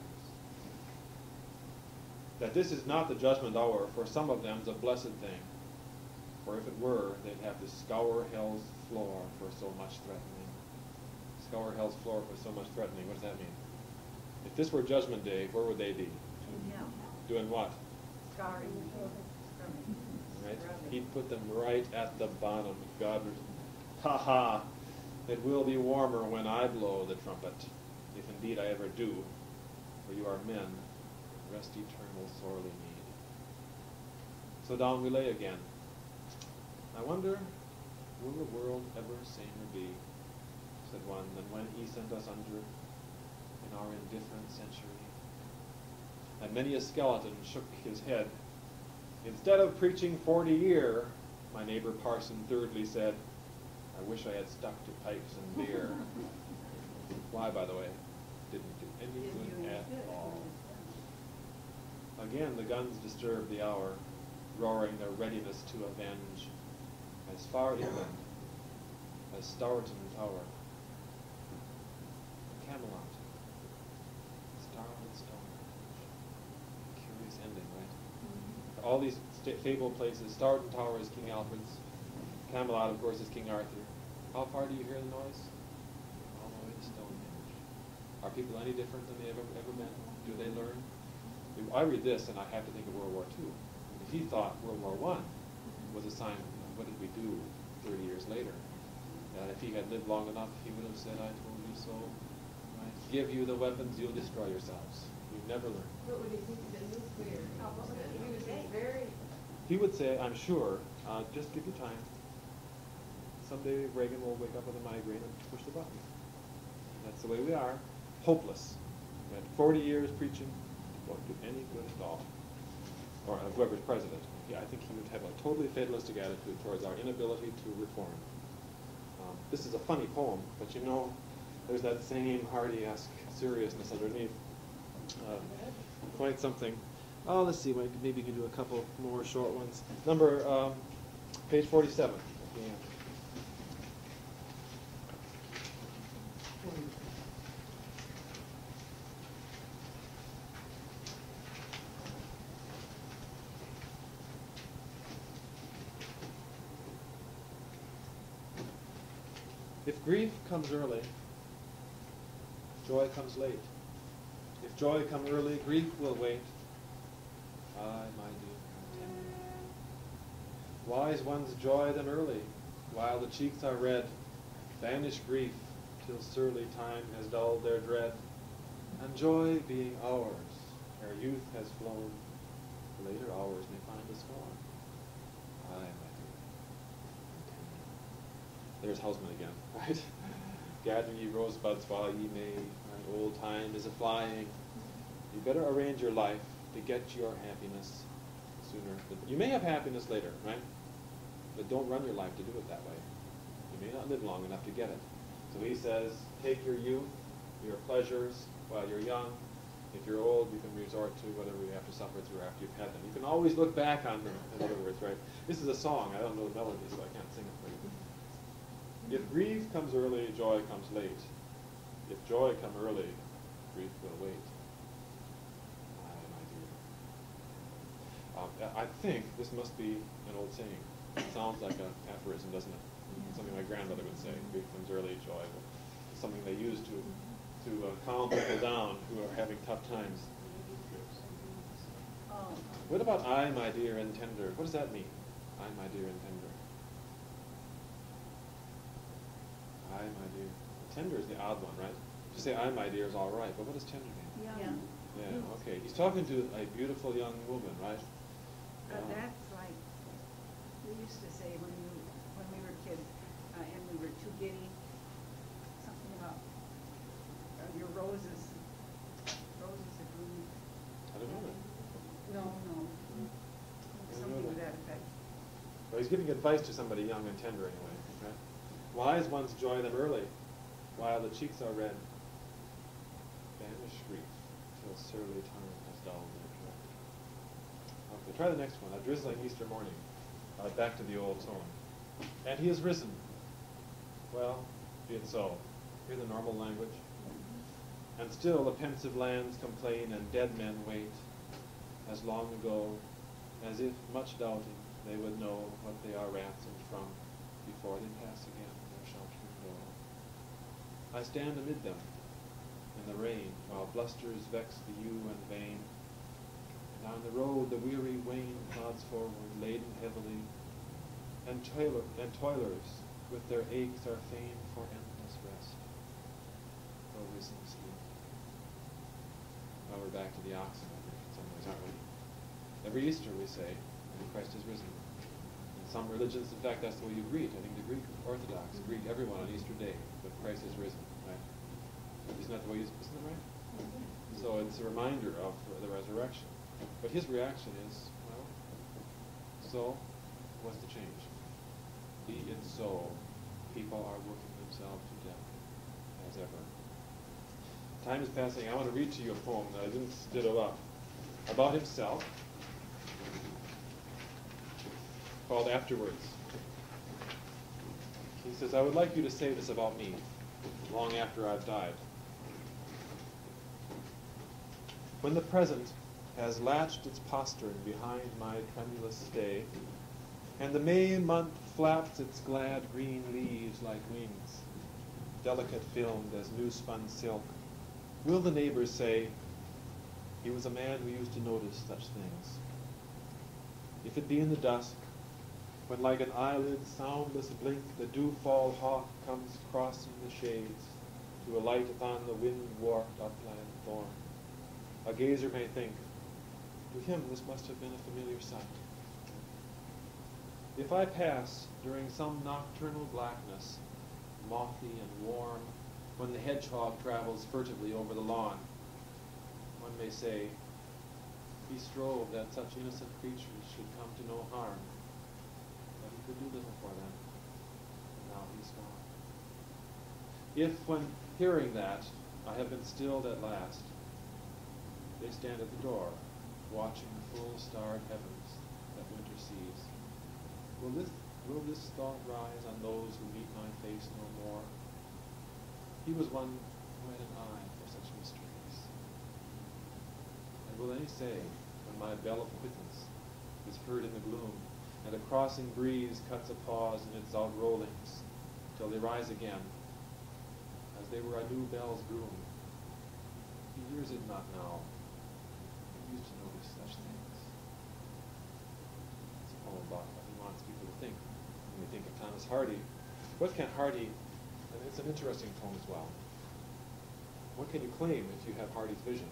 That this is not the judgment hour for some of them is a blessed thing. For if it were, they'd have to scour hell's floor for so much threatening. Scour hell's floor for so much threatening. What does that mean? If this were judgment day, where would they be? Doing what? Scarring. Right? He'd put them right at the bottom. God would, ha ha, it will be warmer when I blow the trumpet, if indeed I ever do, for you are men, rest eternal sorely need. So down we lay again. I wonder, will the world ever saner be, said one, than when he sent us under in our indifferent century? And many a skeleton shook his head. Instead of preaching forty year, my neighbor parson thirdly said, I wish I had stuck to pipes and beer. Why, by the way, didn't do any good at all. Again, the guns disturb the hour, roaring their readiness to avenge, as far inland as Stourton Tower. Camelot, Starlit Stonehenge. Curious ending, right? Mm-hmm. All these sta- fabled places. Stourton Tower is King Alfred's. Camelot, of course, is King Arthur. How far do you hear the noise? All the way to Stonehenge. Are people any different than they have ever, ever been? Do they learn? I read this and I have to think of World War II. He thought World War One was a sign, you know, what did we do 30 years later? And if he had lived long enough, he would have said, I told you so. Right? Give you the weapons, you'll destroy yourselves. You've never learned. What would he think of the nuclear? He was a very, He would say, I'm sure, uh, just give you time. Someday Reagan will wake up with a migraine and push the button. That's the way we are. Hopeless. We had 40 years preaching, won't do any good at all. Or uh, whoever's president. Yeah, I think he would have a totally fatalistic attitude towards our inability to reform. Um, this is a funny poem, but you know, there's that same Hardy-esque seriousness underneath. Uh, quite something. Oh, let's see. Maybe we can do a couple more short ones. Number um, page 47. Yeah. If grief comes early, joy comes late. If joy come early, grief will wait. Aye, my dear. Wise ones joy them early, while the cheeks are red. Banish grief till surly time has dulled their dread. And joy being ours, ere youth has flown, later hours may find us gone. Aye, my dear, tender. There's Housman again, right? Gather ye rosebuds while ye may, old time is a flying. You better arrange your life to get your happiness sooner. You may have happiness later, right? But don't run your life to do it that way. You may not live long enough to get it. So he says, take your youth, your pleasures while you're young. If you're old, you can resort to whatever you have to suffer through after you've had them. You can always look back on them, in other words, right? This is a song. I don't know the melody, so I can't sing it. If grief comes early, joy comes late. If joy come early, grief will wait. Aye, my dear. Um, I think this must be an old saying. It sounds like an aphorism, doesn't it? Something my grandmother would say. Grief comes early, joy. will-" Something they use to to uh, calm people down who are having tough times. Oh, What about I, my dear and tender? What does that mean? I, my dear and tender. I, my dear. Tender is the odd one, right? To say I, my dear is all right, but what does tender mean? young. Yeah, okay. He's talking to a beautiful young woman, right? But Yeah. that's like, we used to say when you, when we were kids, uh, and we were too giddy, something about, uh, your roses, roses are green. I don't know. No, no, something to that effect. Well, he's giving advice to somebody young and tender anyway. Wise ones joy them early, while the cheeks are red. Banish grief till surly time has dulled their dread. Okay, try the next one. A drizzling Easter morning. Uh, back to the old song. And he has risen. Well, be it so. Hear the normal language. And still the pensive lands complain and dead men wait, as long ago, as if much doubting they would know what they are ransomed from before they pass again. I stand amid them in the rain while blusters vex the yew and vein, and on the road the weary wain plods forward laden heavily, and, toiler, and toilers with their aches are fain for endless rest. O risen sleep. Well, we're back to the oxen, in some ways, aren't we? Every Easter we say, Christ is risen. In some religions, in fact, that's the way you greet. I think the Greek Orthodox greet everyone on Easter Day with Christ is risen? Isn't that the way you, isn't that right? So it's a reminder of the resurrection. But his reaction is, well, so, what's the change? Be it so. People are working themselves to death, as ever. Time is passing. I want to read to you a poem that I didn't ditto up about himself called Afterwards. He says, I would like you to say this about me long after I've died. When the present has latched its postern behind my tremulous stay, and the May month flaps its glad green leaves like wings, delicate filmed as new-spun silk, will the neighbors say, he was a man who used to notice such things? If it be in the dusk, when like an eyelid soundless blink the dew-fall hawk comes crossing the shades to alight upon the wind-warped upland thorn, a gazer may think, to him this must have been a familiar sight. If I pass during some nocturnal blackness, mothy and warm, when the hedgehog travels furtively over the lawn. One may say, he strove that such innocent creatures should come to no harm, but he could do little for them. And now he's gone. If, when hearing that, I have been stilled at last, they stand at the door, watching the full starred heavens that winter sees. Will this, will this thought rise on those who meet my face no more? He was one who had an eye for such mysteries. And will any say, when my bell of quittance is heard in the gloom, and a crossing breeze cuts a pause in its outrollings, till they rise again, as they were a new bell's groom, he hears it not now. He used to notice such things. What he wants people to think. When we think of Thomas Hardy, what can Hardy, and it's an interesting poem as well, what can you claim if you have Hardy's vision?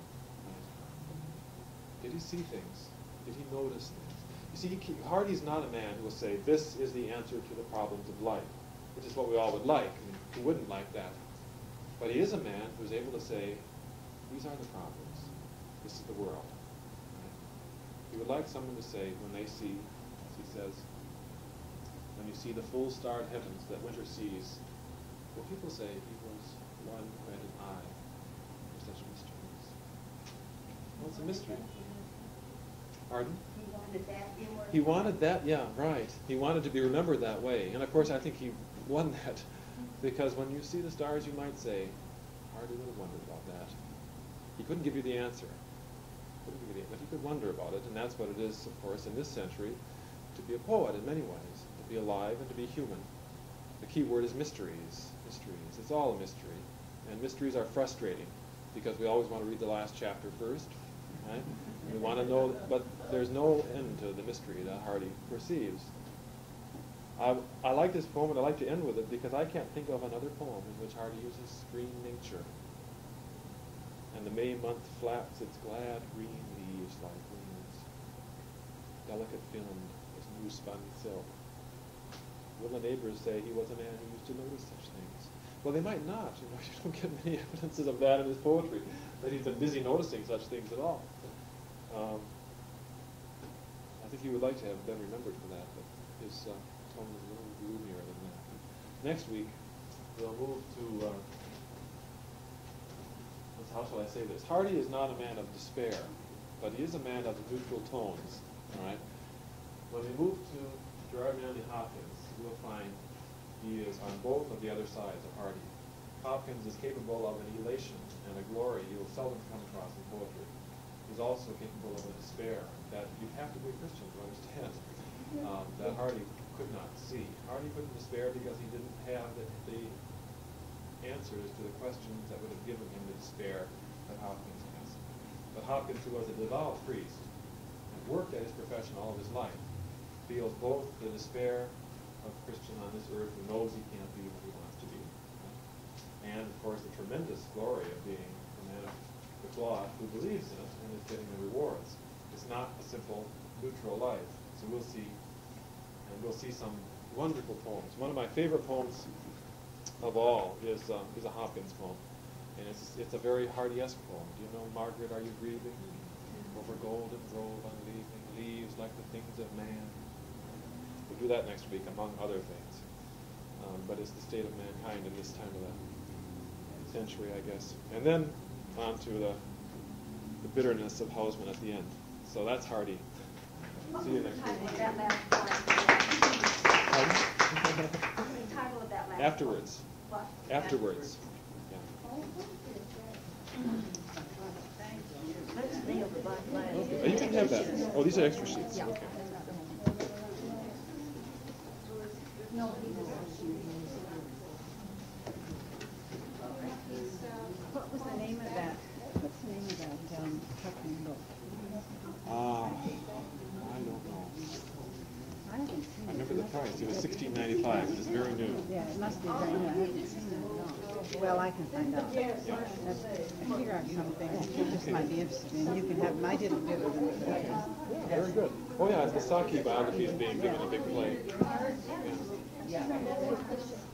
Did he see things? Did he notice things? You see, he, Hardy's not a man who will say, this is the answer to the problems of life, which is what we all would like. I mean, who wouldn't like that? But he is a man who's able to say, these are the problems. This is the world. He would like someone to say, when they see, he says, when you see the full starred heavens that winter sees, will people say he was one who had an eye for such mysteries? Well, it's a mystery. Pardon? He wanted that. He wanted that, yeah, right. He wanted to be remembered that way. And of course, I think he won that. Because when you see the stars, you might say, Hardy would have wondered about that. He couldn't give you the answer. Couldn't give you the, but he could wonder about it. And that's what it is, of course, in this century, to be a poet in many ways. To be alive and to be human. The key word is mysteries. Mysteries. It's all a mystery. And mysteries are frustrating because we always want to read the last chapter first. Right? We want to know, but there's no end to the mystery that Hardy perceives. I, I like this poem and I like to end with it because I can't think of another poem in which Hardy uses green nature. And the May month flaps its glad green leaves like wings, delicate filmed new spun silk. Will the neighbors say he was a man who used to notice such things? Well, they might not. You know, you don't get many evidences of that in his poetry, that he's been busy noticing such things at all. Um, I think he would like to have been remembered for that, but his uh, tone is a little gloomier than that. Next week, we'll move to, uh, how shall I say this? Hardy is not a man of despair, but he is a man of neutral tones, all right? When we move to Gerard Manley Hopkins, we'll find he is on both of the other sides of Hardy. Hopkins is capable of an elation and a glory you will seldom come across in poetry. He's also capable of a despair that you have to be a Christian to understand, um, that Hardy could not see. Hardy couldn't despair because he didn't have the, the answers to the questions that would have given him the despair that Hopkins has. But Hopkins, who was a devout priest and worked at his profession all of his life, feels both the despair of a Christian on this earth who knows he can't be what he wants to be, and of course the tremendous glory of being a man of the cloth who believes in it and is getting the rewards. It's not a simple neutral life. So we'll see, and we'll see some wonderful poems. One of my favorite poems of all is uh, is a Hopkins poem, and it's it's a very Hardy-esque poem. Do you know Margaret? Are you grieving over golden grove unleaving leaves like the things of man? We'll do that next week, among other things. Um, but it's the state of mankind in this time of the century, I guess. And then on to the, the bitterness of Housman at the end. So that's Hardy. See you next week. of that last Pardon? line. The title of that last. Afterwards. What? Afterwards. Yeah. Let's nail the black line. Okay. Oh, you can have that. Oh, these are extra sheets. Okay. What was the name of that? What's the name of that, um? Ah, I don't know. I it. Remember the price. It was sixteen ninety-five. It is very new. Yeah, it must be very new. Well, I can find out. I figure out some things you just might be interested in. You can have, I didn't do it. Very good. Oh yeah, the Saki biography is being given a big play. Yeah. Yeah.